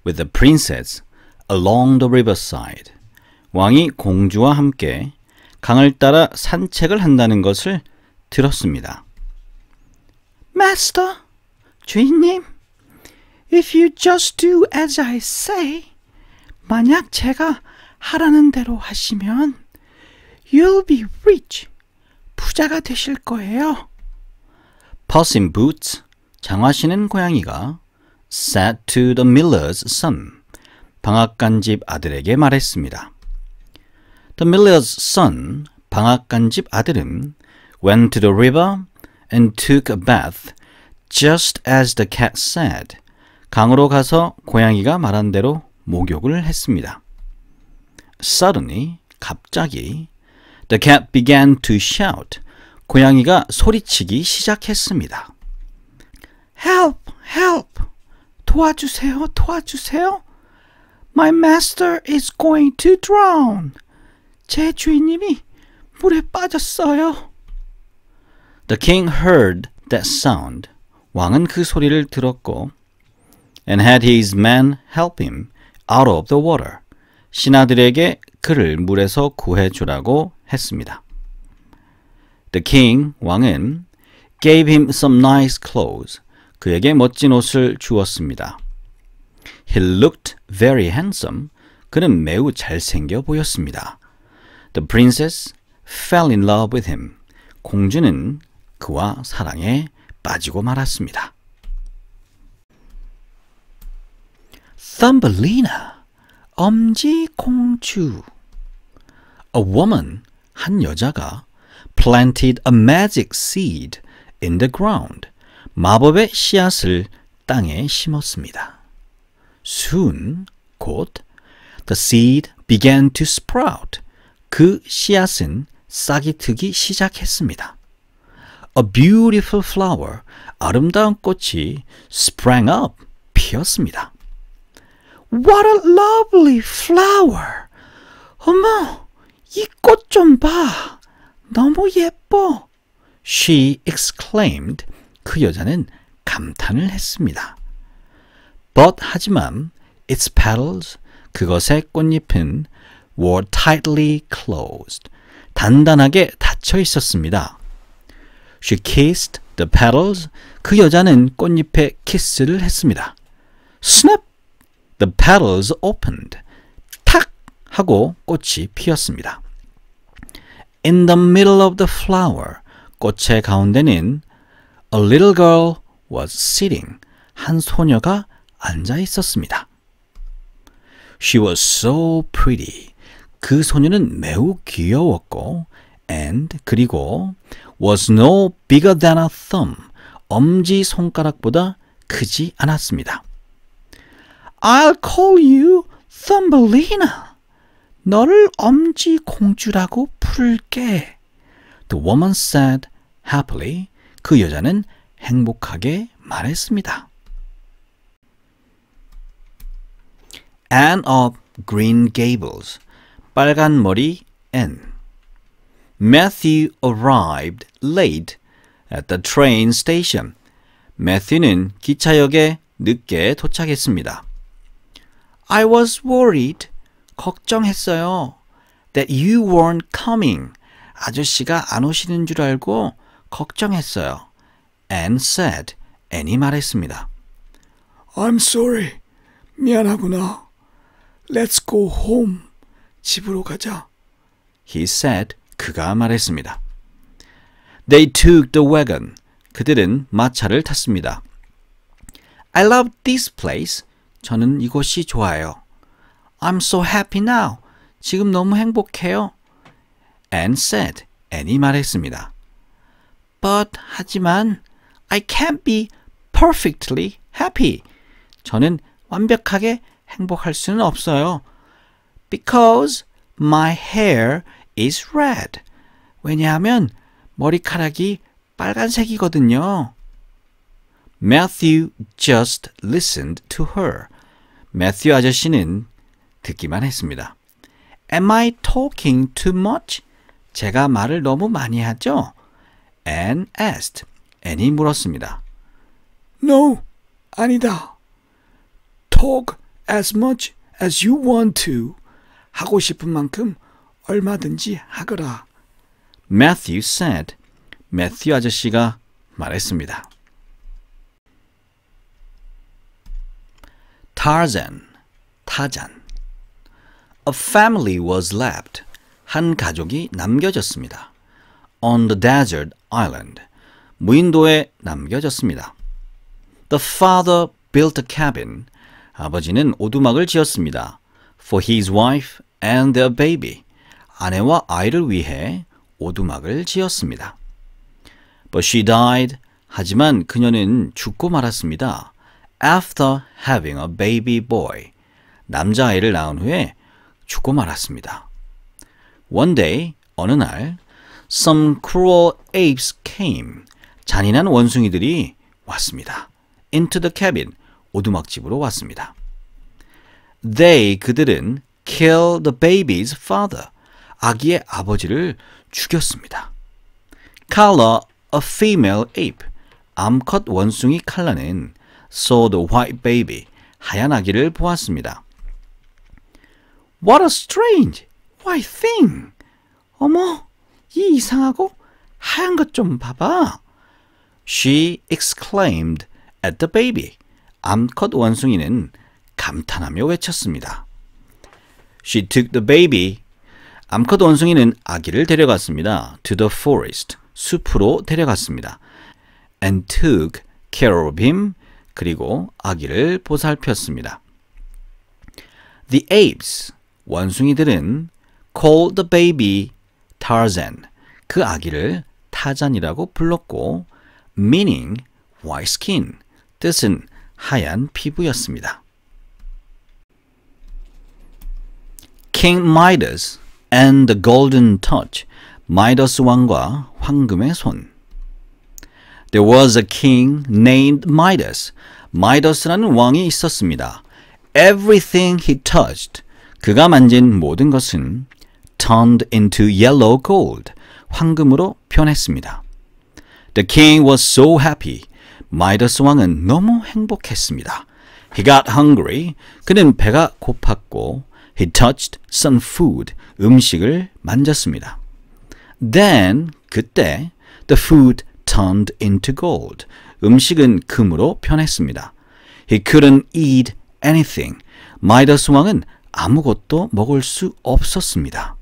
with the princess along the riverside. 왕이 공주와 함께 강을 따라 산책을 한다는 것을 들었습니다. Master, 주인님, if you just do as I say, 만약 제가 하라는 대로 하시면 you'll be rich, 부자가 되실 거예요. Puss in Boots, 장화 신은 고양이가 said to the miller's son, 방앗간 집 아들에게 말했습니다. The miller's son, 방앗간 집 아들은 went to the river and took a bath just as the cat said. 강으로 가서 고양이가 말한 대로 목욕을 했습니다. Suddenly, 갑자기, the cat began to shout. 고양이가 소리치기 시작했습니다. Help! Help! 도와주세요! 도와주세요! My master is going to drown. 제 주인님이 물에 빠졌어요. The king heard that sound. 왕은 그 소리를 들었고 and had his men help him out of the water. 신하들에게 그를 물에서 구해 주라고 했습니다. The king, 왕은 gave him some nice clothes. 그에게 멋진 옷을 주었습니다. He looked very handsome. 그는 매우 잘생겨 보였습니다. The princess fell in love with him. 공주는 그와 사랑에 빠지고 말았습니다. Thumbelina, 엄지 공주. A woman, 한 여자가 planted a magic seed in the ground. 마법의 씨앗을 땅에 심었습니다. Soon, 곧, the seed began to sprout. 그 씨앗은 싹이 트기 시작했습니다. A beautiful flower, 아름다운 꽃이 sprang up, 피었습니다. What a lovely flower! 어머, 이 꽃 좀 봐. 너무 예뻐. She exclaimed. 그 여자는 감탄을 했습니다. But 하지만 its petals 그것의 꽃잎은 were tightly closed. 단단하게 닫혀 있었습니다. She kissed the petals. 그 여자는 꽃잎에 키스를 했습니다. Snap! The petals opened. 탁! 하고 꽃이 피었습니다. In the middle of the flower. 꽃의 가운데는 a little girl was sitting. 한 소녀가 앉아 있었습니다. She was so pretty. 그 소녀는 매우 귀여웠고 and 그리고 was no bigger than a thumb. 엄지 손가락보다 크지 않았습니다. I'll call you Thumbelina. 너를 엄지 공주라고 부를게. The woman said happily. 그 여자는 행복하게 말했습니다. Anne of Green Gables. 빨간 머리 Anne. Matthew arrived late at the train station. 매튜는 기차역에 늦게 도착했습니다. I was worried. 걱정했어요. That you weren't coming. 아저씨가 안 오시는 줄 알고 걱정했어요. Anne said. Anne이 말했습니다. I'm sorry. 미안하구나. Let's go home. 집으로 가자. He said. 그가 말했습니다. They took the wagon. 그들은 마차를 탔습니다. I love this place. 저는 이곳이 좋아요. I'm so happy now. 지금 너무 행복해요. Anne said. Anne이 말했습니다. But 하지만 I can't be perfectly happy. 저는 완벽하게 행복할 수는 없어요. Because my hair is red. 왜냐하면 머리카락이 빨간색이거든요. Matthew just listened to her. 매튜 아저씨는 듣기만 했습니다. Am I talking too much? 제가 말을 너무 많이 하죠? Anne asked. Anne이 물었습니다. No, 아니다. Talk as much as you want to. 하고 싶은 만큼 얼마든지 하거라. Matthew said. 매튜 아저씨가 말했습니다. Tarzan, 타잔. A family was left. 한 가족이 남겨졌습니다. On the desert island. 무인도에 남겨졌습니다. The father built a cabin. 아버지는 오두막을 지었습니다. For his wife and their baby. 아내와 아이를 위해 오두막을 지었습니다. But she died. 하지만 그녀는 죽고 말았습니다. After having a baby boy. 남자아이를 낳은 후에 죽고 말았습니다. One day, 어느 날, some cruel apes came. 잔인한 원숭이들이 왔습니다. into the cabin. 오두막집으로 왔습니다. They, 그들은 kill the baby's father. 아기의 아버지를 죽였습니다. Kala, a female ape. 암컷 원숭이 칼라는 saw the white baby. 하얀 아기를 보았습니다. What a strange white thing. 어머, 이 이상하고 하얀 것 좀 봐봐. She exclaimed at the baby. 암컷 원숭이는 감탄하며 외쳤습니다. She took the baby. 암컷 원숭이는 아기를 데려갔습니다. To the forest. 숲으로 데려갔습니다. And took care of him. 그리고 아기를 보살폈습니다. The apes. 원숭이들은 called the baby Tarzan. 그 아기를 타잔이라고 불렀고 meaning white skin. 뜻은 하얀 피부였습니다. King Midas and the Golden Touch. 마이더스 왕과 황금의 손. There was a king named Midas. 마이더스라는 왕이 있었습니다. Everything he touched. 그가 만진 모든 것은 turned into yellow gold. 황금으로 변했습니다. The king was so happy. 마이더스 왕은 너무 행복했습니다. He got hungry. 그는 배가 고팠고 he touched some food. 음식을 만졌습니다. Then 그때 the food turned into gold. 음식은 금으로 변했습니다. He couldn't eat anything. 마이더스 왕은 아무것도 먹을 수 없었습니다.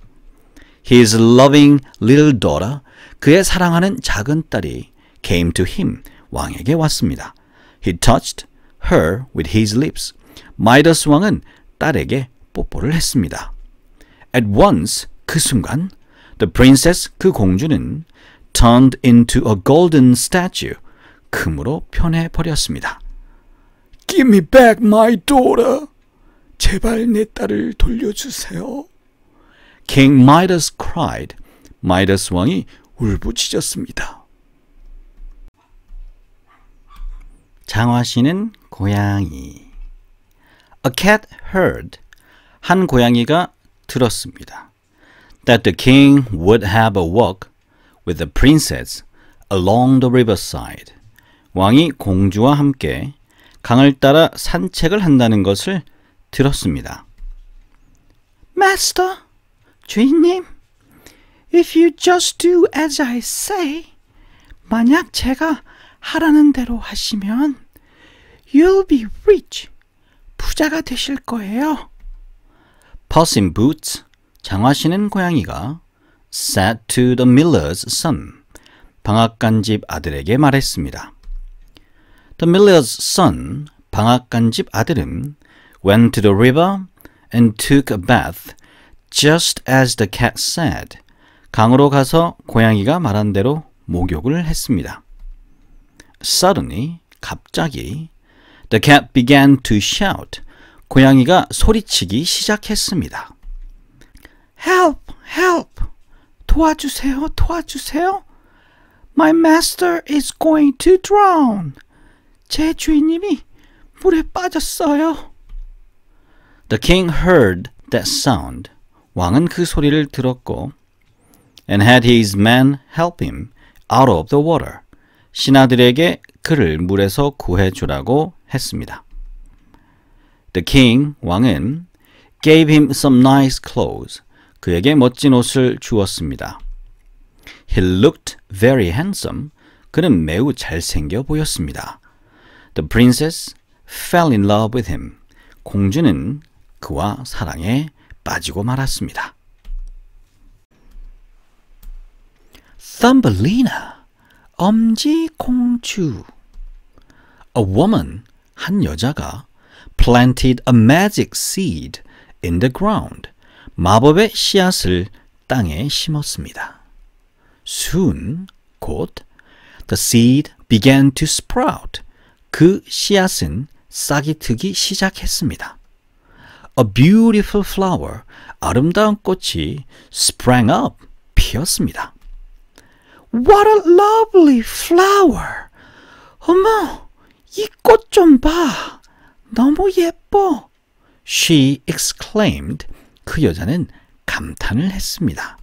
His loving little daughter, 그의 사랑하는 작은 딸이 came to him, 왕에게 왔습니다. He touched her with his lips. 마이더스 왕은 딸에게 뽀뽀를 했습니다. At once, 그 순간, the princess, 그 공주는 turned into a golden statue, 금으로 변해버렸습니다. Give me back my daughter. 제발 내 딸을 돌려주세요. King Midas cried. 마이더스 왕이 울부짖었습니다. 장화 씨는 고양이. A cat heard. 한 고양이가 들었습니다. That the king would have a walk with the princess along the riverside. 왕이 공주와 함께 강을 따라 산책을 한다는 것을 들었습니다. Master, 주인님, if you just do as I say, 만약 제가 하라는 대로 하시면 you'll be rich, 부자가 되실 거예요. Puss in Boots, 장화 신은 고양이가 said to the miller's son, 방앗간 집 아들에게 말했습니다. The miller's son, 방앗간 집 아들은 went to the river and took a bath, just as the cat said. 강으로 가서 고양이가 말한 대로 목욕을 했습니다. Suddenly, 갑자기, the cat began to shout. 고양이가 소리치기 시작했습니다. Help, help. 도와주세요, 도와주세요. My master is going to drown. 제 주인님이 물에 빠졌어요. The king heard that sound. 왕은 그 소리를 들었고 and had his men help him out of the water. 신하들에게 그를 물에서 구해 주라고 했습니다. The king 왕은 gave him some nice clothes. 그에게 멋진 옷을 주었습니다. He looked very handsome. 그는 매우 잘생겨 보였습니다. The princess fell in love with him. 공주는 그와 사랑에 빠지고 말았습니다. Thumbelina, 엄지 공주. A woman, 한 여자가 planted a magic seed in the ground. 마법의 씨앗을 땅에 심었습니다. Soon, 곧, the seed began to sprout. 그 씨앗은 싹이 트기 시작했습니다. A beautiful flower, 아름다운 꽃이 sprang up, 피었습니다. What a lovely flower. 어머, 이 꽃 좀 봐. 너무 예뻐. She exclaimed. 그 여자는 감탄을 했습니다.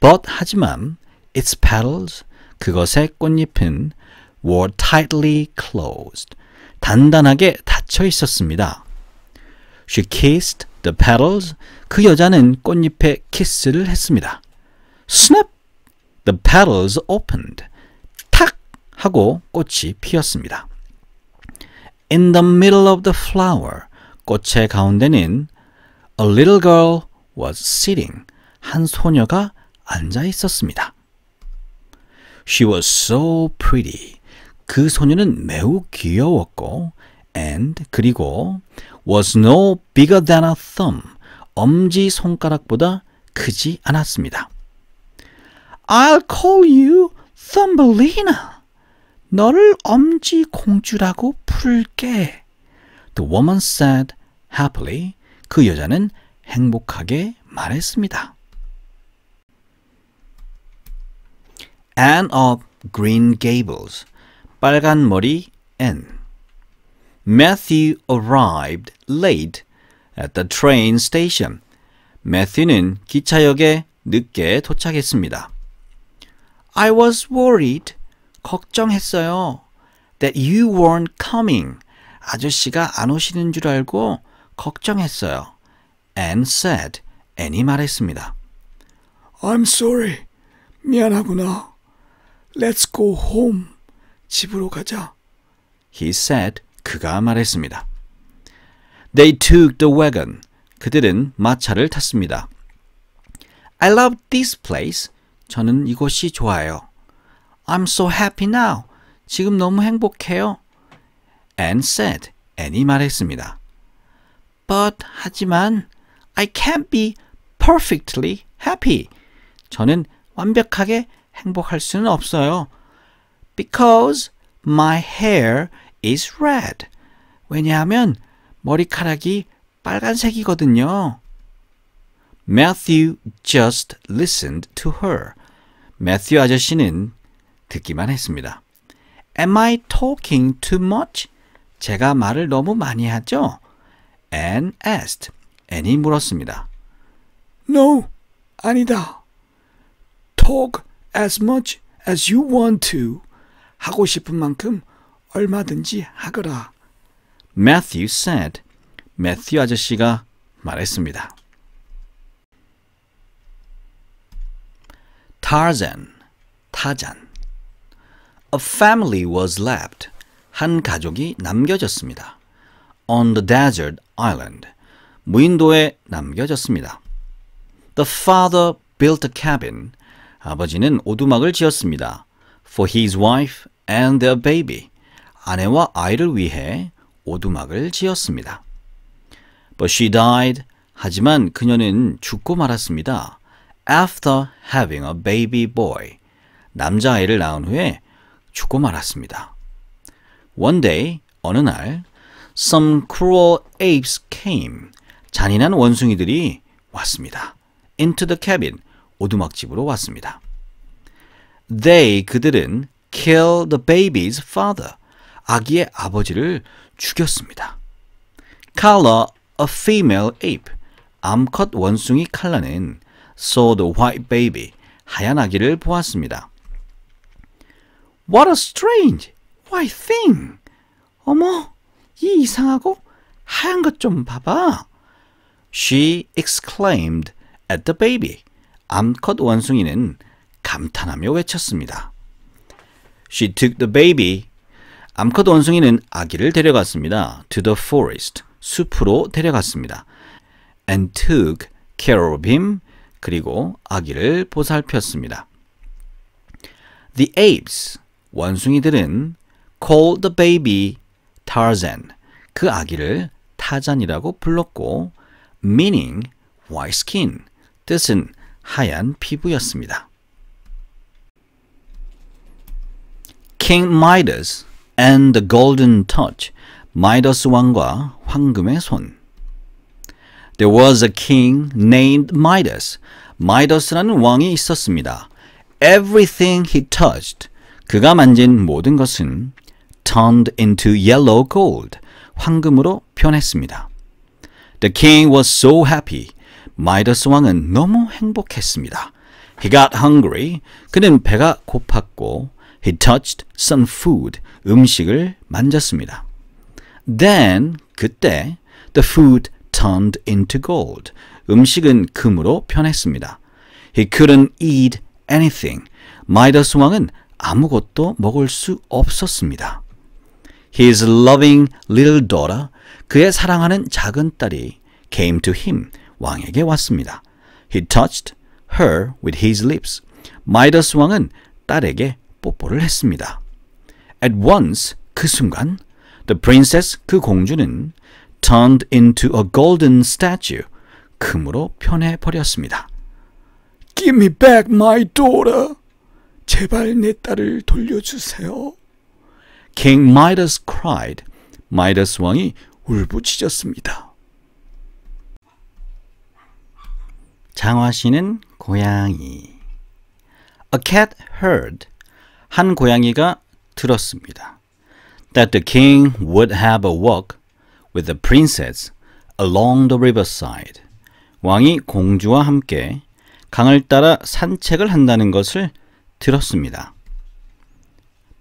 But 하지만 its petals 그것의 꽃잎은 were tightly closed. 단단하게 닫혀 있었습니다. She kissed the petals. 그 여자는 꽃잎에 키스를 했습니다. Snap! The petals opened. 탁! 하고 꽃이 피었습니다. In the middle of the flower. 꽃의 가운데는 a little girl was sitting. 한 소녀가 앉아 있었습니다. She was so pretty. 그 소녀는 매우 귀여웠고 and 그리고 was no bigger than a thumb. 엄지 손가락보다 크지 않았습니다. I'll call you Thumbelina. 너를 엄지 공주라고 부를게. The woman said happily. 그 여자는 행복하게 말했습니다. Anne of Green Gables. 빨간 머리 Anne. Matthew arrived late at the train station. 매튜는 기차역에 늦게 도착했습니다. I was worried. 걱정했어요. That you weren't coming. 아저씨가 안 오시는 줄 알고 걱정했어요. Anne said. Anne이 말했습니다. I'm sorry. 미안하구나. Let's go home. 집으로 가자. He said. 그가 말했습니다. They took the wagon. 그들은 마차를 탔습니다. I love this place. 저는 이곳이 좋아요. I'm so happy now. 지금 너무 행복해요. Anne said. Anne이 말했습니다. But 하지만 I can't be perfectly happy. 저는 완벽하게 행복할 수는 없어요. Because my hair is red. 왜냐하면 머리카락이 빨간색이거든요. Matthew just listened to her. 매튜 아저씨는 듣기만 했습니다. Am I talking too much? 제가 말을 너무 많이 하죠? Anne asked. Anne이 물었습니다. No, 아니다. Talk as much as you want to. 하고 싶은 만큼 얼마든지 하거라. Matthew said. 매튜 아저씨가 말했습니다. Tarzan, 타잔. A family was left. 한 가족이 남겨졌습니다. On the desert island. 무인도에 남겨졌습니다. The father built a cabin. 아버지는 오두막을 지었습니다. For his wife and their baby. 아내와 아이를 위해 오두막을 지었습니다. But she died. 하지만 그녀는 죽고 말았습니다. After having a baby boy. 남자아이를 낳은 후에 죽고 말았습니다. One day, 어느 날, some cruel apes came. 잔인한 원숭이들이 왔습니다. Into the cabin. 오두막집으로 왔습니다. They, 그들은 kill the baby's father. 아기의 아버지를 죽였습니다. Color, a female ape. 암컷 원숭이 칼라는 saw the white baby. 하얀 아기를 보았습니다. What a strange white thing. 어머, 이 이상하고 하얀 것 좀 봐봐. She exclaimed at the baby. 암컷 원숭이는 감탄하며 외쳤습니다. She took the baby. 암컷 원숭이는 아기를 데려갔습니다. To the forest. 숲으로 데려갔습니다. And took care of him. 그리고 아기를 보살폈습니다. The apes, 원숭이들은 called the baby Tarzan, 그 아기를 타잔이라고 불렀고 meaning white skin, 뜻은 하얀 피부였습니다. King Midas and the Golden Touch, 마이더스 왕과 황금의 손. There was a king named Midas. 마이더스라는 왕이 있었습니다. Everything he touched, 그가 만진 모든 것은 turned into yellow gold, 황금으로 변했습니다. The king was so happy. 마이더스 왕은 너무 행복했습니다. He got hungry. 그는 배가 고팠고 he touched some food. 음식을 만졌습니다. Then 그때 the food turned into gold. 음식은 금으로 변했습니다. He couldn't eat anything. 마이더스 왕은 아무것도 먹을 수 없었습니다. His loving little daughter, 그의 사랑하는 작은 딸이 came to him, 왕에게 왔습니다. He touched her with his lips. 마이더스 왕은 딸에게 뽀뽀를 했습니다. At once, 그 순간, the princess, 그 공주는 turned into a golden statue, 금으로 변해버렸습니다. Give me back my daughter. 제발 내 딸을 돌려주세요. King Midas cried. 마이더스 왕이 울부짖었습니다. 장화씨는 고양이. A cat heard. 한 고양이가 들었습니다. That the king would have a walk with the princess along the riverside. 왕이 공주와 함께 강을 따라 산책을 한다는 것을 들었습니다.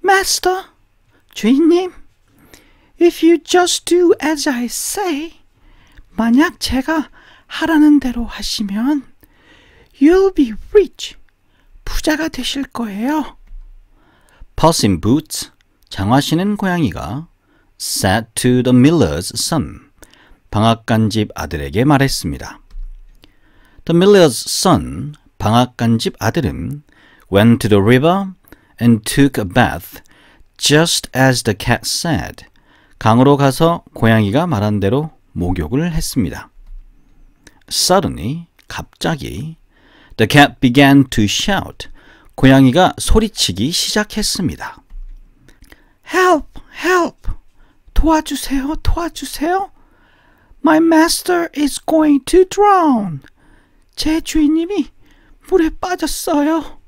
Master, 주인님, if you just do as I say, 만약 제가 하라는 대로 하시면 you'll be rich. 부자가 되실 거예요. Puss in Boots, 장화 신은 고양이가 said to the miller's son, 방앗간집 아들에게 말했습니다. The miller's son, 방앗간집 아들은 went to the river and took a bath just as the cat said. 강으로 가서 고양이가 말한 대로 목욕을 했습니다. Suddenly, 갑자기, the cat began to shout. 고양이가 소리치기 시작했습니다. Help, help. 도와주세요, 도와주세요. My master is going to drown. 제 주인님이 물에 빠졌어요.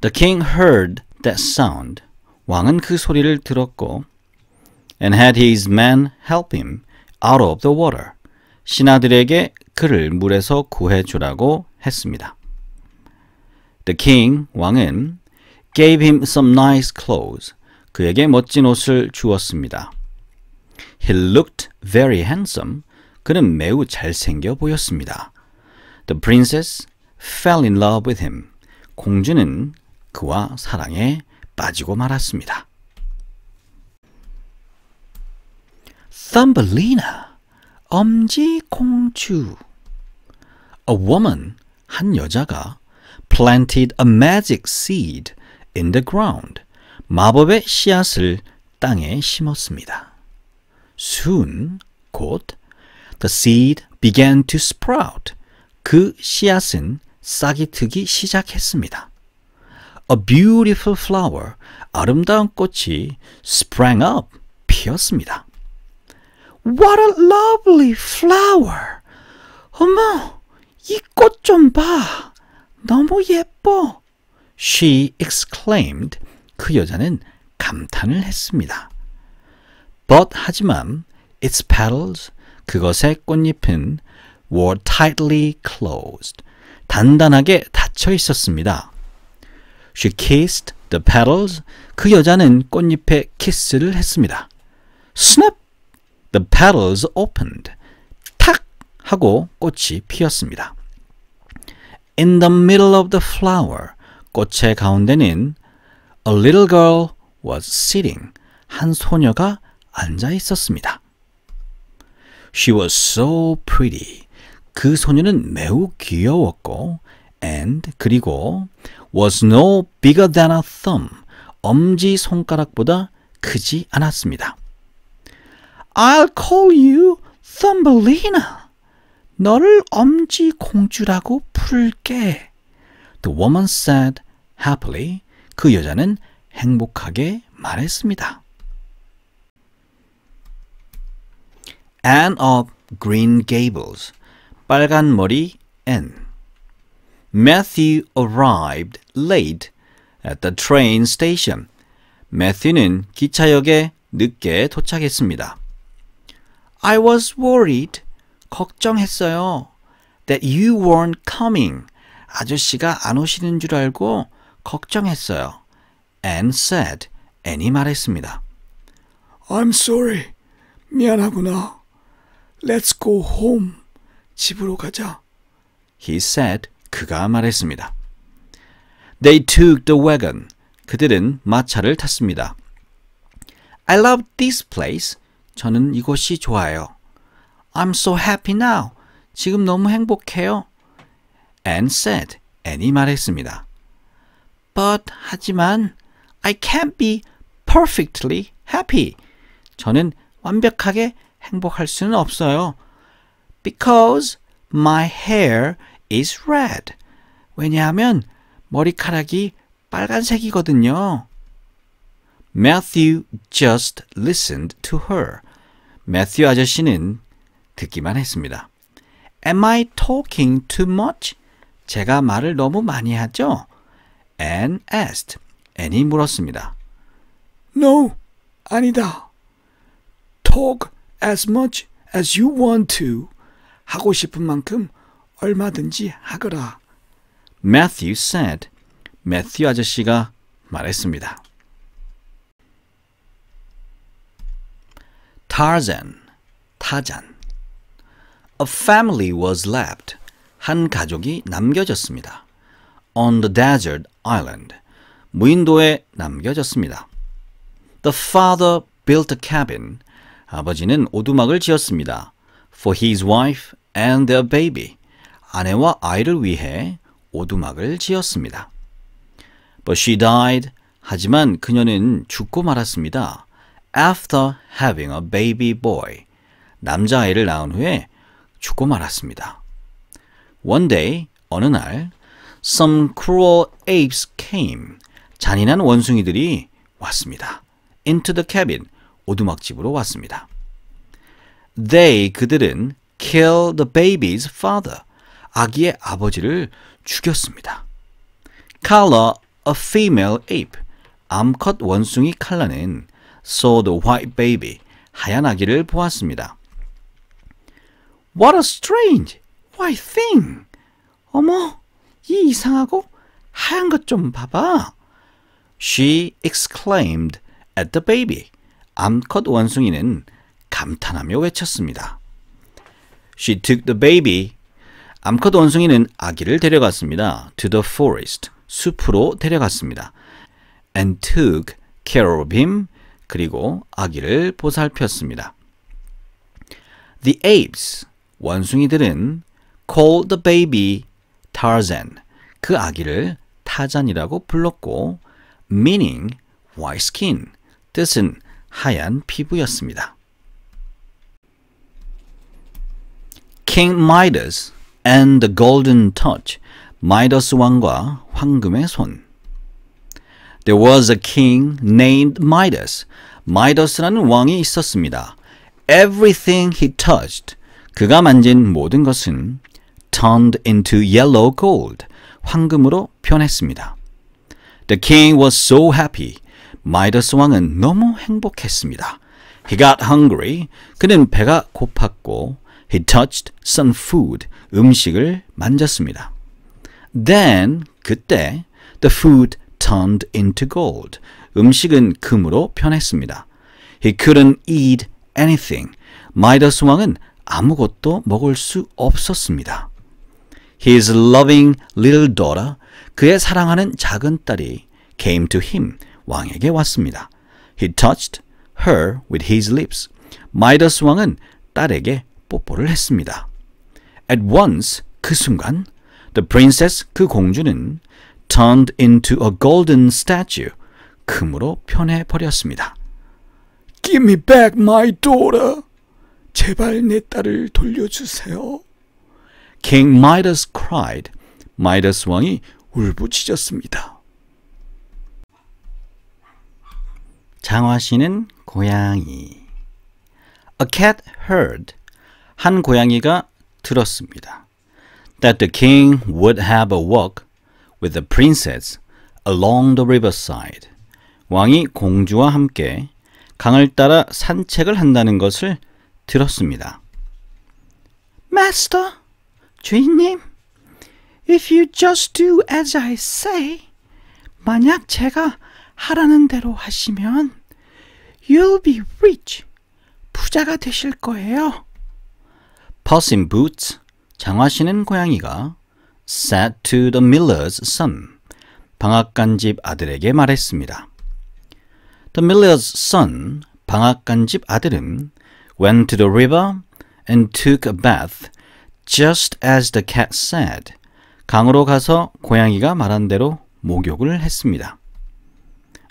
The king heard that sound. 왕은 그 소리를 들었고 and had his men help him out of the water. 신하들에게 그를 물에서 구해 주라고 했습니다. The king 왕은 gave him some nice clothes. 그에게 멋진 옷을 주었습니다. He looked very handsome. 그는 매우 잘생겨 보였습니다. The princess fell in love with him. 공주는 그와 사랑에 빠지고 말았습니다. Thumbelina, 엄지 공주. A woman, 한 여자가 planted a magic seed in the ground. 마법의 씨앗을 땅에 심었습니다. Soon, 곧, the seed began to sprout. 그 씨앗은 싹이 트기 시작했습니다. A beautiful flower, 아름다운 꽃이 sprang up, 피었습니다. What a lovely flower. 어머, 이 꽃 좀 봐. 너무 예뻐. She exclaimed. 그 여자는 감탄을 했습니다. But 하지만 its petals, 그것의 꽃잎은 were tightly closed. 단단하게 닫혀 있었습니다. She kissed the petals. 그 여자는 꽃잎에 키스를 했습니다. Snap! The petals opened. 탁! 하고 꽃이 피었습니다. In the middle of the flower. 꽃의 가운데는 A little girl was sitting. 한 소녀가 앉아 있었습니다. She was so pretty. 그 소녀는 매우 귀여웠고 and 그리고 was no bigger than a thumb. 엄지 손가락보다 크지 않았습니다. I'll call you Thumbelina. 너를 엄지 공주라고 부를게. The woman said happily. 그 여자는 행복하게 말했습니다. Anne of Green Gables. 빨간 머리 Anne. Matthew arrived late at the train station. 매튜는 기차역에 늦게 도착했습니다. I was worried. 걱정했어요. That you weren't coming. 아저씨가 안 오시는 줄 알고 걱정했어요. Anne said. Anne이 말했습니다. I'm sorry. 미안하구나. Let's go home. 집으로 가자. He said. 그가 말했습니다. They took the wagon. 그들은 마차를 탔습니다. I love this place. 저는 이곳이 좋아요. I'm so happy now. 지금 너무 행복해요. Anne said. Anne이 말했습니다. But 하지만 I can't be perfectly happy. 저는 완벽하게 행복할 수는 없어요. Because my hair is red. 왜냐하면 머리카락이 빨간색이거든요. Matthew just listened to her. 매튜 아저씨는 듣기만 했습니다. Am I talking too much? 제가 말을 너무 많이 하죠? Anne asked. Anne이 물었습니다. No, 아니다. Talk as much as you want to. 하고 싶은 만큼 얼마든지 하거라. Matthew said. 매튜 아저씨가 말했습니다. Tarzan, 타잔. A family was left. 한 가족이 남겨졌습니다. On the desert island. 무인도에 남겨졌습니다. The father built a cabin. 아버지는 오두막을 지었습니다. For his wife and their baby. 아내와 아이를 위해 오두막을 지었습니다. But she died. 하지만 그녀는 죽고 말았습니다. After having a baby boy. 남자아이를 낳은 후에 죽고 말았습니다. One day, 어느 날, some cruel apes came. 잔인한 원숭이들이 왔습니다. Into the cabin. 오두막집으로 왔습니다. They, 그들은 kill the baby's father. 아기의 아버지를 죽였습니다. Carla, a female ape. 암컷 원숭이 칼라는 saw the white baby. 하얀 아기를 보았습니다. What a strange white thing. 어머, 이 이상하고 하얀 것 좀 봐봐. She exclaimed at the baby. 암컷 원숭이는 감탄하며 외쳤습니다. She took the baby. 암컷 원숭이는 아기를 데려갔습니다. To the forest. 숲으로 데려갔습니다. And took care of him. 그리고 아기를 보살폈습니다. The apes. 원숭이들은 called the baby Tarzan. 그 아기를 타잔이라고 불렀고 meaning white skin. 뜻은 하얀 피부였습니다. King Midas and the Golden Touch. 마이더스 왕과 황금의 손. There was a king named Midas. 마이더스라는 왕이 있었습니다. Everything he touched. 그가 만진 모든 것은 turned into yellow gold. 황금으로 변했습니다. The king was so happy. 마이더스 왕은 너무 행복했습니다. He got hungry. 그는 배가 고팠고 he touched some food. 음식을 만졌습니다. Then 그때 the food turned into gold. 음식은 금으로 변했습니다. He couldn't eat anything. 마이더스 왕은 아무것도 먹을 수 없었습니다. His loving little daughter, 그의 사랑하는 작은 딸이 came to him, 왕에게 왔습니다. He touched her with his lips. 마이더스 왕은 딸에게 뽀뽀를 했습니다. At once, 그 순간, The princess, 그 공주는 turned into a golden statue, 금으로 변해버렸습니다. Give me back my daughter. 제발 내 딸을 돌려주세요. King Midas cried. 마이더스 왕이 울부짖었습니다. 장화시는 고양이. A cat heard. 한 고양이가 들었습니다. That the king would have a walk with the princess along the riverside. 왕이 공주와 함께 강을 따라 산책을 한다는 것을 들었습니다. Master, 주인님, if you just do as I say, 만약 제가 하라는 대로 하시면 you'll be rich. 부자가 되실 거예요. Puss in Boots, 장화 신은 고양이가 said to the miller's son, 방앗간 집 아들에게 말했습니다. The miller's son, 방앗간 집 아들은 went to the river and took a bath just as the cat said. 강으로 가서 고양이가 말한 대로 목욕을 했습니다.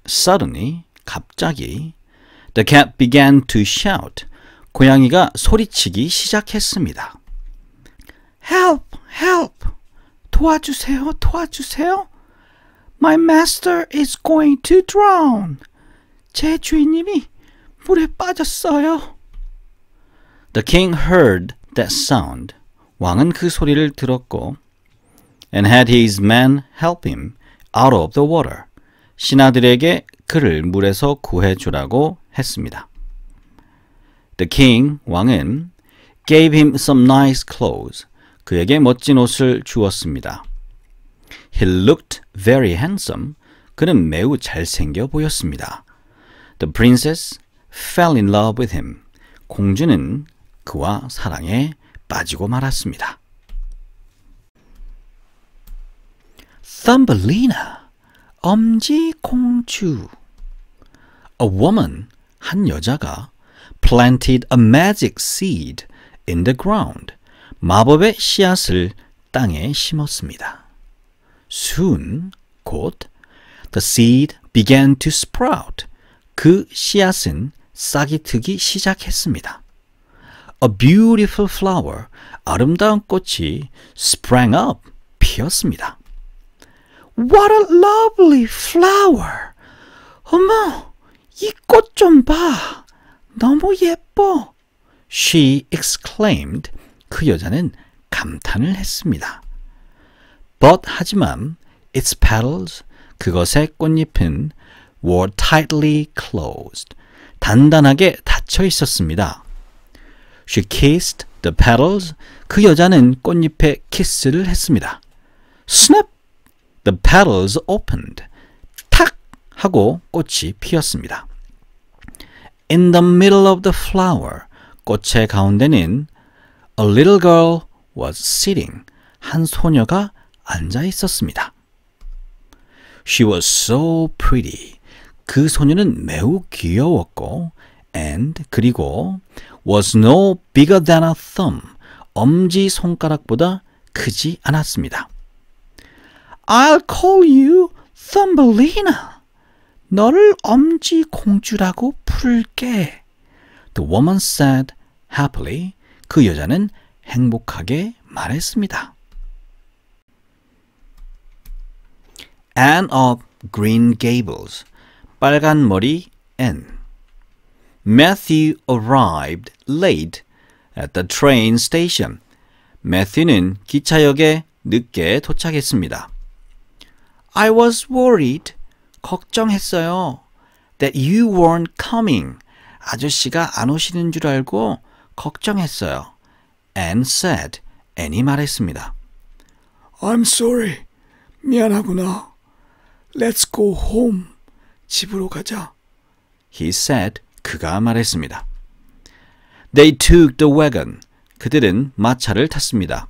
Suddenly, 갑자기, the cat began to shout. 고양이가 소리치기 시작했습니다. Help, help. 도와주세요, 도와주세요. My master is going to drown. 제 주인님이 물에 빠졌어요. The king heard that sound. 왕은 그 소리를 들었고 and had his men help him out of the water. 신하들에게 그를 물에서 구해 주라고 했습니다. The king 왕은 gave him some nice clothes. 그에게 멋진 옷을 주었습니다. He looked very handsome. 그는 매우 잘생겨 보였습니다. The princess fell in love with him. 공주는 그와 사랑에 빠지고 말았습니다. Thumbelina, 엄지 공주. A woman, 한 여자가 planted a magic seed in the ground. 마법의 씨앗을 땅에 심었습니다. Soon, 곧, the seed began to sprout. 그 씨앗은 싹이 트기 시작했습니다. A beautiful flower, 아름다운 꽃이 sprang up, 피었습니다. What a lovely flower. 어머, 이 꽃 좀 봐. 너무 예뻐. She exclaimed. 그 여자는 감탄을 했습니다. But 하지만 its petals 그것의 꽃잎은 were tightly closed. 단단하게 닫혀 있었습니다. She kissed the petals. 그 여자는 꽃잎에 키스를 했습니다. Snap! The petals opened. 탁! 하고 꽃이 피었습니다. In the middle of the flower. 꽃의 가운데는 A little girl was sitting. 한 소녀가 앉아 있었습니다. She was so pretty. 그 소녀는 매우 귀여웠고 and 그리고 was no bigger than a thumb. 엄지 손가락보다 크지 않았습니다. I'll call you Thumbelina. 너를 엄지 공주라고 부를게. The woman said happily. 그 여자는 행복하게 말했습니다. Anne of Green Gables. 빨간 머리 Anne. Matthew arrived late at the train station. 매튜는 기차역에 늦게 도착했습니다. I was worried. 걱정했어요. That you weren't coming. 아저씨가 안 오시는 줄 알고 걱정했어요. Anne said. Anne이 말했습니다. I'm sorry. 미안하구나. Let's go home. 집으로 가자. He said. 그가 말했습니다. They took the wagon. 그들은 마차를 탔습니다.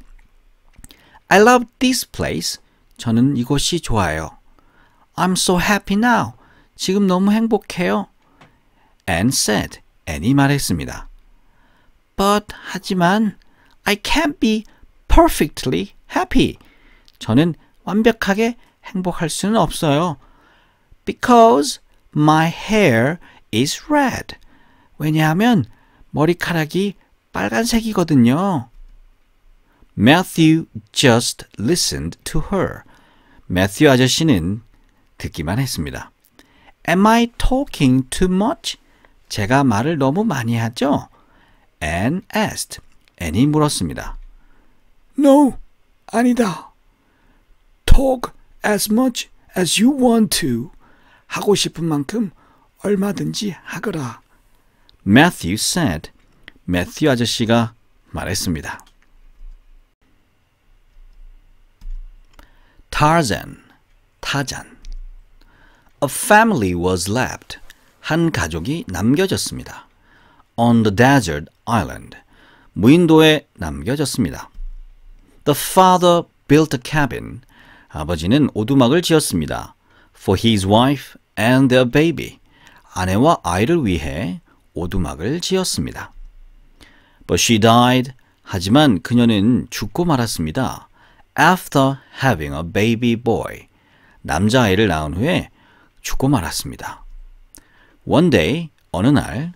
I love this place. 저는 이곳이 좋아요. I'm so happy now. 지금 너무 행복해요. Anne said. Anne이 말했습니다. But 하지만 I can't be perfectly happy. 저는 완벽하게 행복할 수는 없어요. Because my hair is red. 왜냐하면 머리카락이 빨간색이거든요. Matthew just listened to her. 매튜 아저씨는 듣기만 했습니다. Am I talking too much? 제가 말을 너무 많이 하죠? Anne asked. Anne이 물었습니다. No, 아니다. Talk as much as you want to. 하고 싶은 만큼 얼마든지 하거라. Matthew said. 매튜 아저씨가 말했습니다. Tarzan, 타잔. A family was left. 한 가족이 남겨졌습니다. On the desert island. 무인도에 남겨졌습니다. The father built a cabin. 아버지는 오두막을 지었습니다. For his wife and their baby. 아내와 아이를 위해 오두막을 지었습니다. But she died. 하지만 그녀는 죽고 말았습니다. After having a baby boy. 남자아이를 낳은 후에 죽고 말았습니다. One day, 어느 날,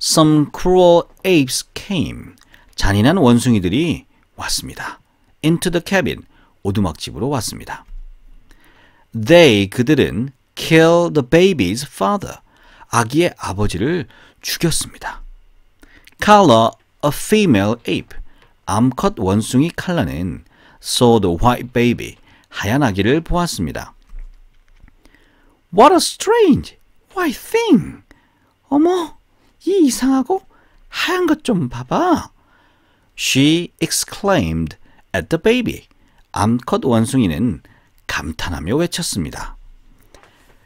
some cruel apes came. 잔인한 원숭이들이 왔습니다. Into the cabin. 오두막집으로 왔습니다. They, 그들은 kill the baby's father. 아기의 아버지를 죽였습니다. Kala, a female ape. 암컷 원숭이 칼라는 saw the white baby. 하얀 아기를 보았습니다. What a strange white thing. 어머, 이 이상하고 하얀 것 좀 봐봐. She exclaimed at the baby. 암컷 원숭이는 감탄하며 외쳤습니다.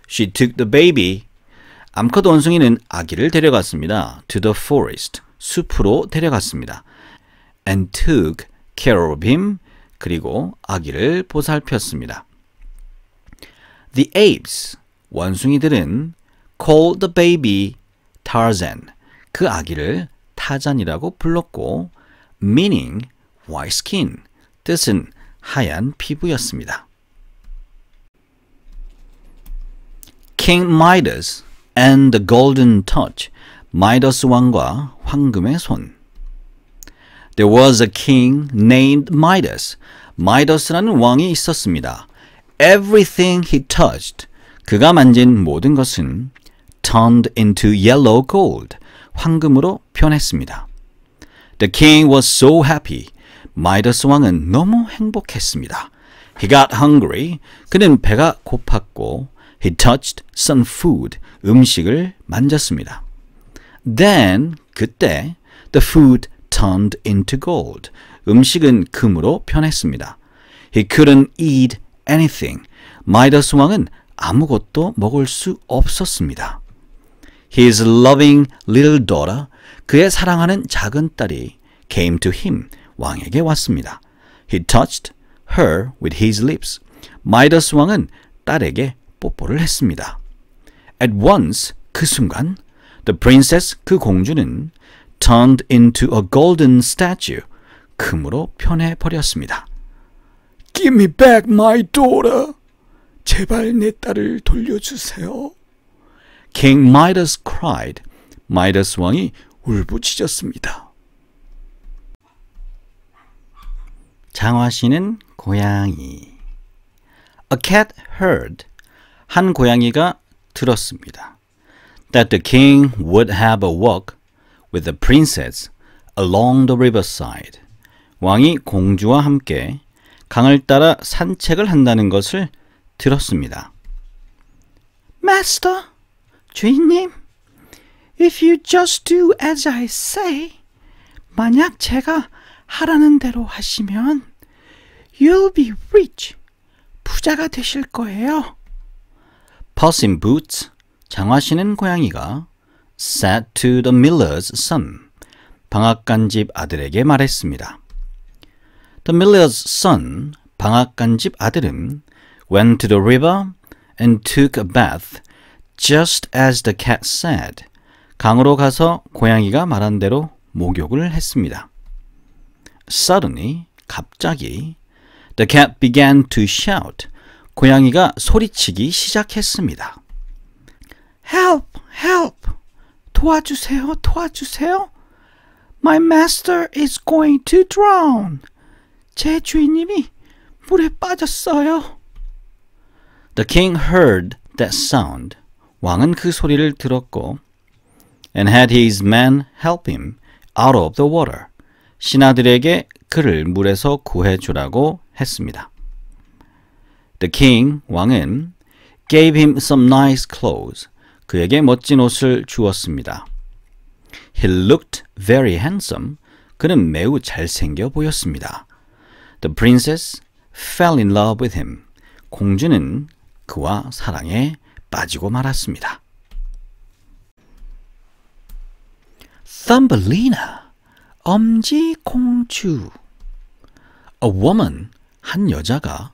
She took the baby. 암컷 원숭이는 아기를 데려갔습니다. To the forest. 숲으로 데려갔습니다. And took care of him. 그리고 아기를 보살폈습니다. The apes. 원숭이들은 called the baby Tarzan. 그 아기를 타잔이라고 불렀고 meaning white skin. 뜻은 하얀 피부였습니다. King Midas and the Golden Touch. 마이더스 왕과 황금의 손. There was a king named Midas. 마이더스라는 왕이 있었습니다. Everything he touched. 그가 만진 모든 것은 turned into yellow gold. 황금으로 변했습니다. The king was so happy. 마이더스 왕은 너무 행복했습니다. He got hungry. 그는 배가 고팠고 he touched some food. 음식을 만졌습니다. Then 그때 the food turned into gold. 음식은 금으로 변했습니다. He couldn't eat anything. 마이더스 왕은 아무것도 먹을 수 없었습니다. His loving little daughter, 그의 사랑하는 작은 딸이 came to him, 왕에게 왔습니다. He touched her with his lips. 마이더스 왕은 딸에게 뽀뽀를 했습니다. At once, 그 순간, the princess, 그 공주는 turned into a golden statue, 금으로 변해버렸습니다. Give me back my daughter. 제발 내 딸을 돌려주세요. King Midas cried. 마이더스 왕이 울부짖었습니다. 장화씨는 고양이. A cat heard. 한 고양이가 들었습니다. That the king would have a walk with the princess along the riverside. 왕이 공주와 함께 강을 따라 산책을 한다는 것을 들었습니다. Master, 주인님, if you just do as I say, 만약 제가 하라는 대로 하시면 you'll be rich, 부자가 되실 거예요. Puss in Boots, 장화 신은 고양이가 said to the miller's son, 방앗간 집 아들에게 말했습니다. The miller's son, 방앗간 집 아들은 went to the river and took a bath, just as the cat said. 강으로 가서 고양이가 말한 대로 목욕을 했습니다. Suddenly, 갑자기, The cat began to shout. 고양이가 소리치기 시작했습니다. Help! Help! 도와주세요, 도와주세요. My master is going to drown. 제 주인님이 물에 빠졌어요. The king heard that sound. 왕은 그 소리를 들었고 and had his men help him out of the water. 신하들에게 그를 물에서 구해 주라고 했습니다. The king, 왕은 gave him some nice clothes. 그에게 멋진 옷을 주었습니다. He looked very handsome. 그는 매우 잘생겨 보였습니다. The princess fell in love with him. 공주는 그와 사랑에 빠지고 말았습니다. Thumbelina, 엄지 공주. A woman, 한 여자가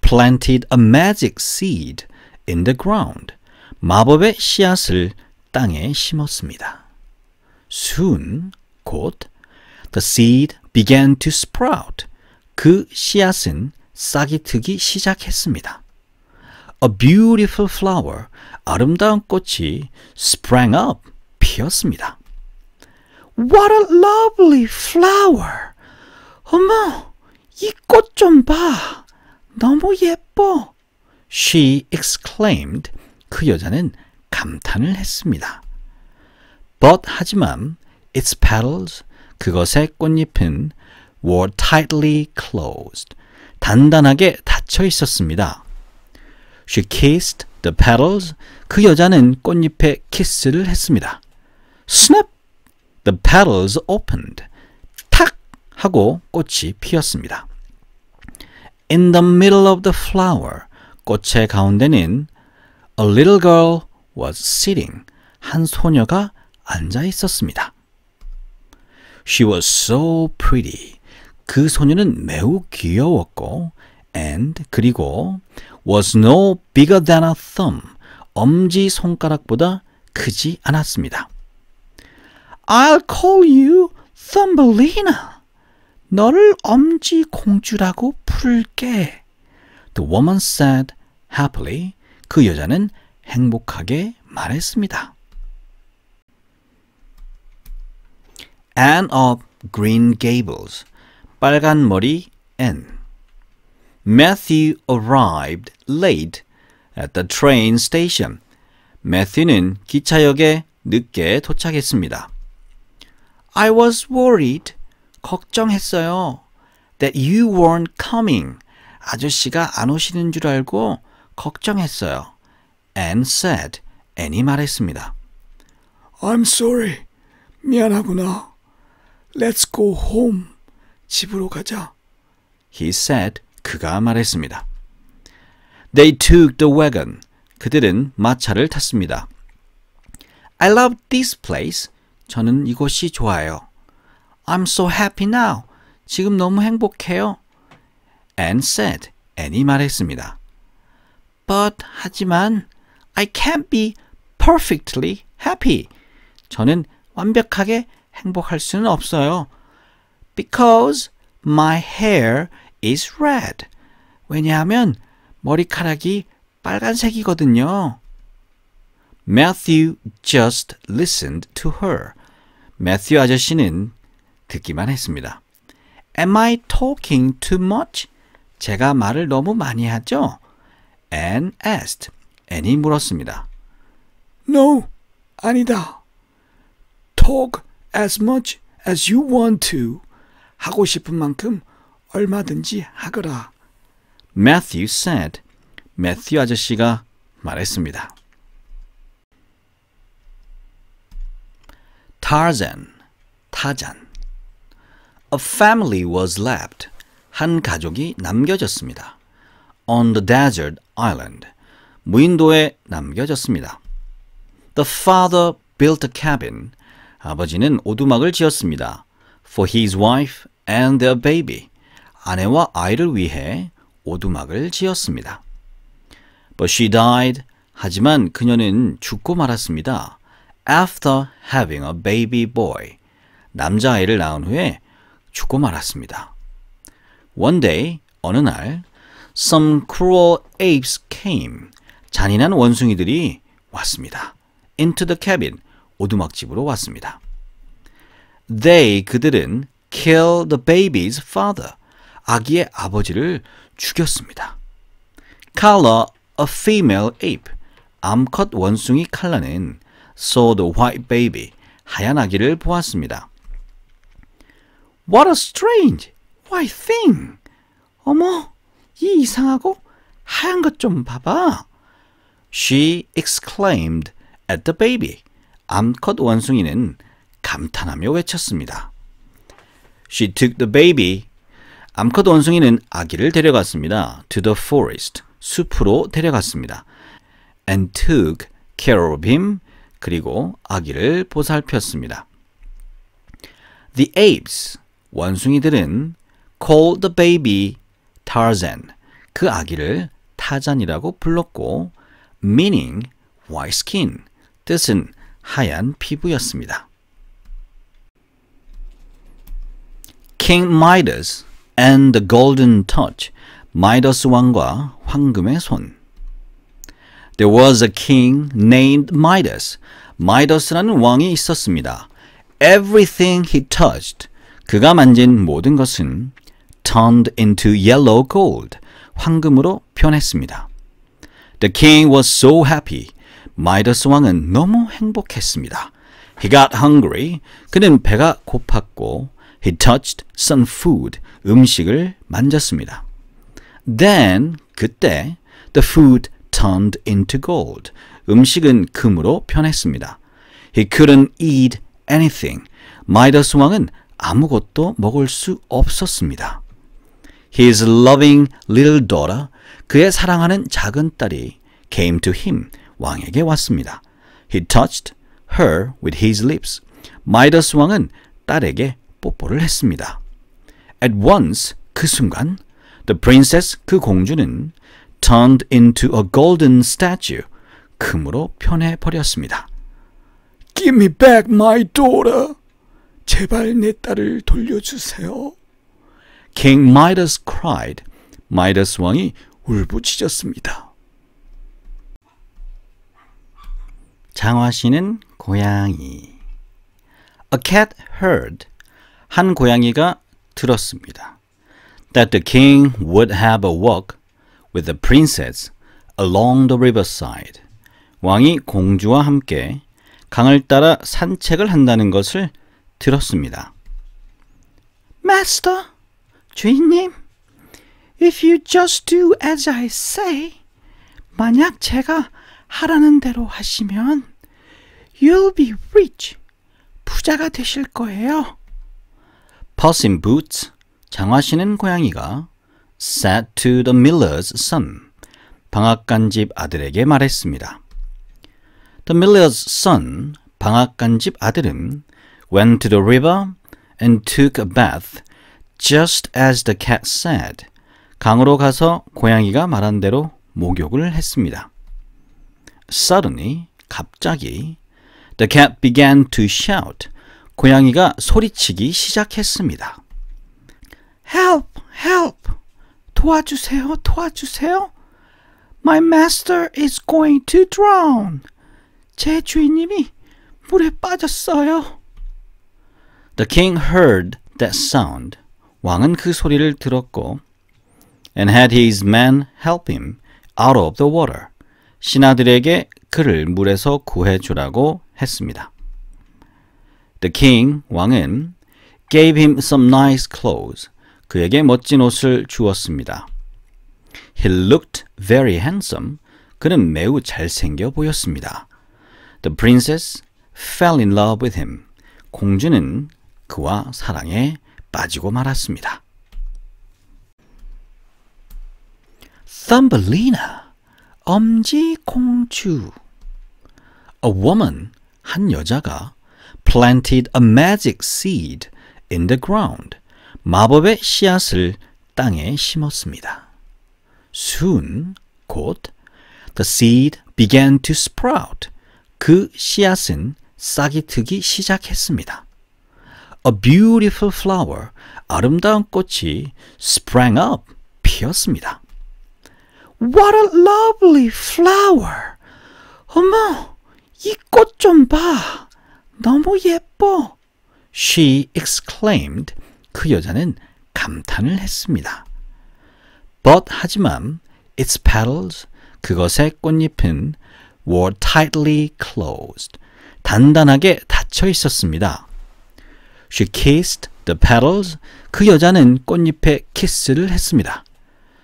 planted a magic seed in the ground. 마법의 씨앗을 땅에 심었습니다. Soon, 곧, the seed began to sprout. 그 씨앗은 싹이 트기 시작했습니다. A beautiful flower, 아름다운 꽃이 sprang up, 피었습니다. What a lovely flower. 어머, 이 꽃 좀 봐. 너무 예뻐. She exclaimed. 그 여자는 감탄을 했습니다. But 하지만 its petals 그것의 꽃잎은 were tightly closed. 단단하게 닫혀 있었습니다. She kissed the petals. 그 여자는 꽃잎에 키스를 했습니다. Snap! The petals opened. 탁! 하고 꽃이 피었습니다. In the middle of the flower. 꽃의 가운데는 A little girl was sitting. 한 소녀가 앉아 있었습니다. She was so pretty. 그 소녀는 매우 귀여웠고 and 그리고 was no bigger than a thumb. 엄지 손가락보다 크지 않았습니다. I'll call you Thumbelina. 너를 엄지 공주라고 부를게. The woman said happily. 그 여자는 행복하게 말했습니다. Anne of Green Gables. 빨간 머리 Anne. Matthew arrived late at the train station. 매튜는 기차역에 늦게 도착했습니다. I was worried. 걱정했어요. That you weren't coming. 아저씨가 안 오시는 줄 알고 걱정했어요. Anne said. Anne이 말했습니다. I'm sorry. 미안하구나. Let's go home. 집으로 가자. He said. 그가 말했습니다. They took the wagon. 그들은 마차를 탔습니다. I love this place. 저는 이곳이 좋아요. I'm so happy now. 지금 너무 행복해요. Anne said. Anne이 말했습니다. But 하지만 I can't be perfectly happy. 저는 완벽하게 행복할 수는 없어요. Because my hair is red. 왜냐하면 머리카락이 빨간색이거든요. Matthew just listened to her. 매튜 아저씨는 듣기만 했습니다. Am I talking too much? 제가 말을 너무 많이 하죠? Anne asked. Anne이 물었습니다. No, 아니다. Talk as much as you want to. 하고 싶은 만큼 얼마든지 하거라. Matthew said. 매튜 아저씨가 말했습니다. Tarzan, 타잔. A family was left. 한 가족이 남겨졌습니다. On the desert island. 무인도에 남겨졌습니다. The father built a cabin. 아버지는 오두막을 지었습니다. For his wife and their baby. 아내와 아이를 위해 오두막을 지었습니다. But she died. 하지만 그녀는 죽고 말았습니다. After having a baby boy. 남자아이를 낳은 후에 죽고 말았습니다. One day, 어느 날 some cruel apes came. 잔인한 원숭이들이 왔습니다. into the cabin. 오두막집으로 왔습니다. They 그들은 kill the baby's father. 아기의 아버지를 죽였습니다. Carla, a female ape. 암컷 원숭이 칼라는 saw the white baby. 하얀 아기를 보았습니다. What a strange white thing. 어머, 이 이상하고 하얀 것 좀 봐봐. She exclaimed at the baby. 암컷 원숭이는 감탄하며 외쳤습니다. She took the baby. 암컷 원숭이는 아기를 데려갔습니다. To the forest. 숲으로 데려갔습니다. And took care of him. 그리고 아기를 보살폈습니다. The apes. 원숭이들은 called the baby Tarzan. 그 아기를 타잔이라고 불렀고 meaning white skin. 뜻은 하얀 피부였습니다. King Midas and the Golden Touch. 마이더스 왕과 황금의 손. There was a king named Midas. 마이더스라는 왕이 있었습니다. Everything he touched. 그가 만진 모든 것은 turned into yellow gold. 황금으로 변했습니다. The king was so happy. 마이더스 왕은 너무 행복했습니다. He got hungry. 그는 배가 고팠고 he touched some food. 음식을 만졌습니다. Then 그때 the food turned into gold. 음식은 금으로 변했습니다. He couldn't eat anything. 마이더스 왕은 아무것도 먹을 수 없었습니다. His loving little daughter, 그의 사랑하는 작은 딸이 came to him, 왕에게 왔습니다. He touched her with his lips. 마이더스 왕은 딸에게 뽀뽀를 했습니다. At once, 그 순간, the princess, 그 공주는 turned into a golden statue, 금으로 변해 버렸습니다. Give me back my daughter. 제발 내 딸을 돌려주세요. King Midas cried. 마이더스 왕이 울부짖었습니다. 장화 씨는 고양이. A cat heard. 한 고양이가 들었습니다. That the king would have a walk with the princess along the riverside. 왕이 공주와 함께 강을 따라 산책을 한다는 것을 들었습니다. Master, 주인님, if you just do as I say, 만약 제가 하라는 대로 하시면 you'll be rich, 부자가 되실 거예요. Puss in Boots, 장화 신은 고양이가 said to the miller's son, 방앗간집 아들에게 말했습니다. The miller's son, 방앗간집 아들은 went to the river and took a bath just as the cat said. 강으로 가서 고양이가 말한 대로 목욕을 했습니다. Suddenly, 갑자기, the cat began to shout. 고양이가 소리치기 시작했습니다. Help, help. 도와주세요, 도와주세요. My master is going to drown. 제 주인님이 물에 빠졌어요. The king heard that sound. 왕은 그 소리를 들었고 and had his men help him out of the water. 신하들에게 그를 물에서 구해 주라고 했습니다. The king 왕은 gave him some nice clothes. 그에게 멋진 옷을 주었습니다. He looked very handsome. 그는 매우 잘생겨 보였습니다. The princess fell in love with him. 공주는 그와 사랑에 빠지고 말았습니다. Thumbelina, 엄지 공주. A woman, 한 여자가 planted a magic seed in the ground. 마법의 씨앗을 땅에 심었습니다. Soon, 곧, the seed began to sprout. 그 씨앗은 싹이 트기 시작했습니다. A beautiful flower, 아름다운 꽃이 sprang up, 피었습니다. What a lovely flower! 어머, 이 꽃 좀 봐. 너무 예뻐. She exclaimed. 그 여자는 감탄을 했습니다. But 하지만 its petals 그것의 꽃잎은 were tightly closed. 단단하게 닫혀 있었습니다. She kissed the petals. 그 여자는 꽃잎에 키스를 했습니다.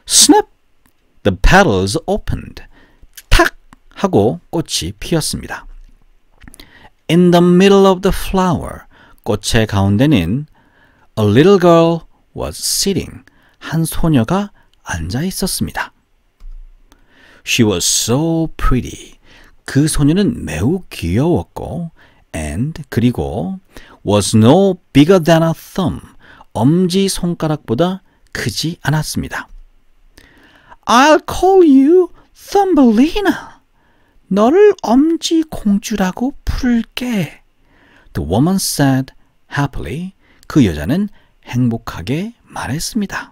Snap! The petals opened. 탁! 하고 꽃이 피었습니다. In the middle of the flower. 꽃의 가운데는 a little girl was sitting. 한 소녀가 앉아 있었습니다. She was so pretty. 그 소녀는 매우 귀여웠고 and 그리고 was no bigger than a thumb. 엄지 손가락보다 크지 않았습니다. I'll call you Thumbelina. 너를 엄지 공주라고 부를게. The woman said happily. 그 여자는 행복하게 말했습니다.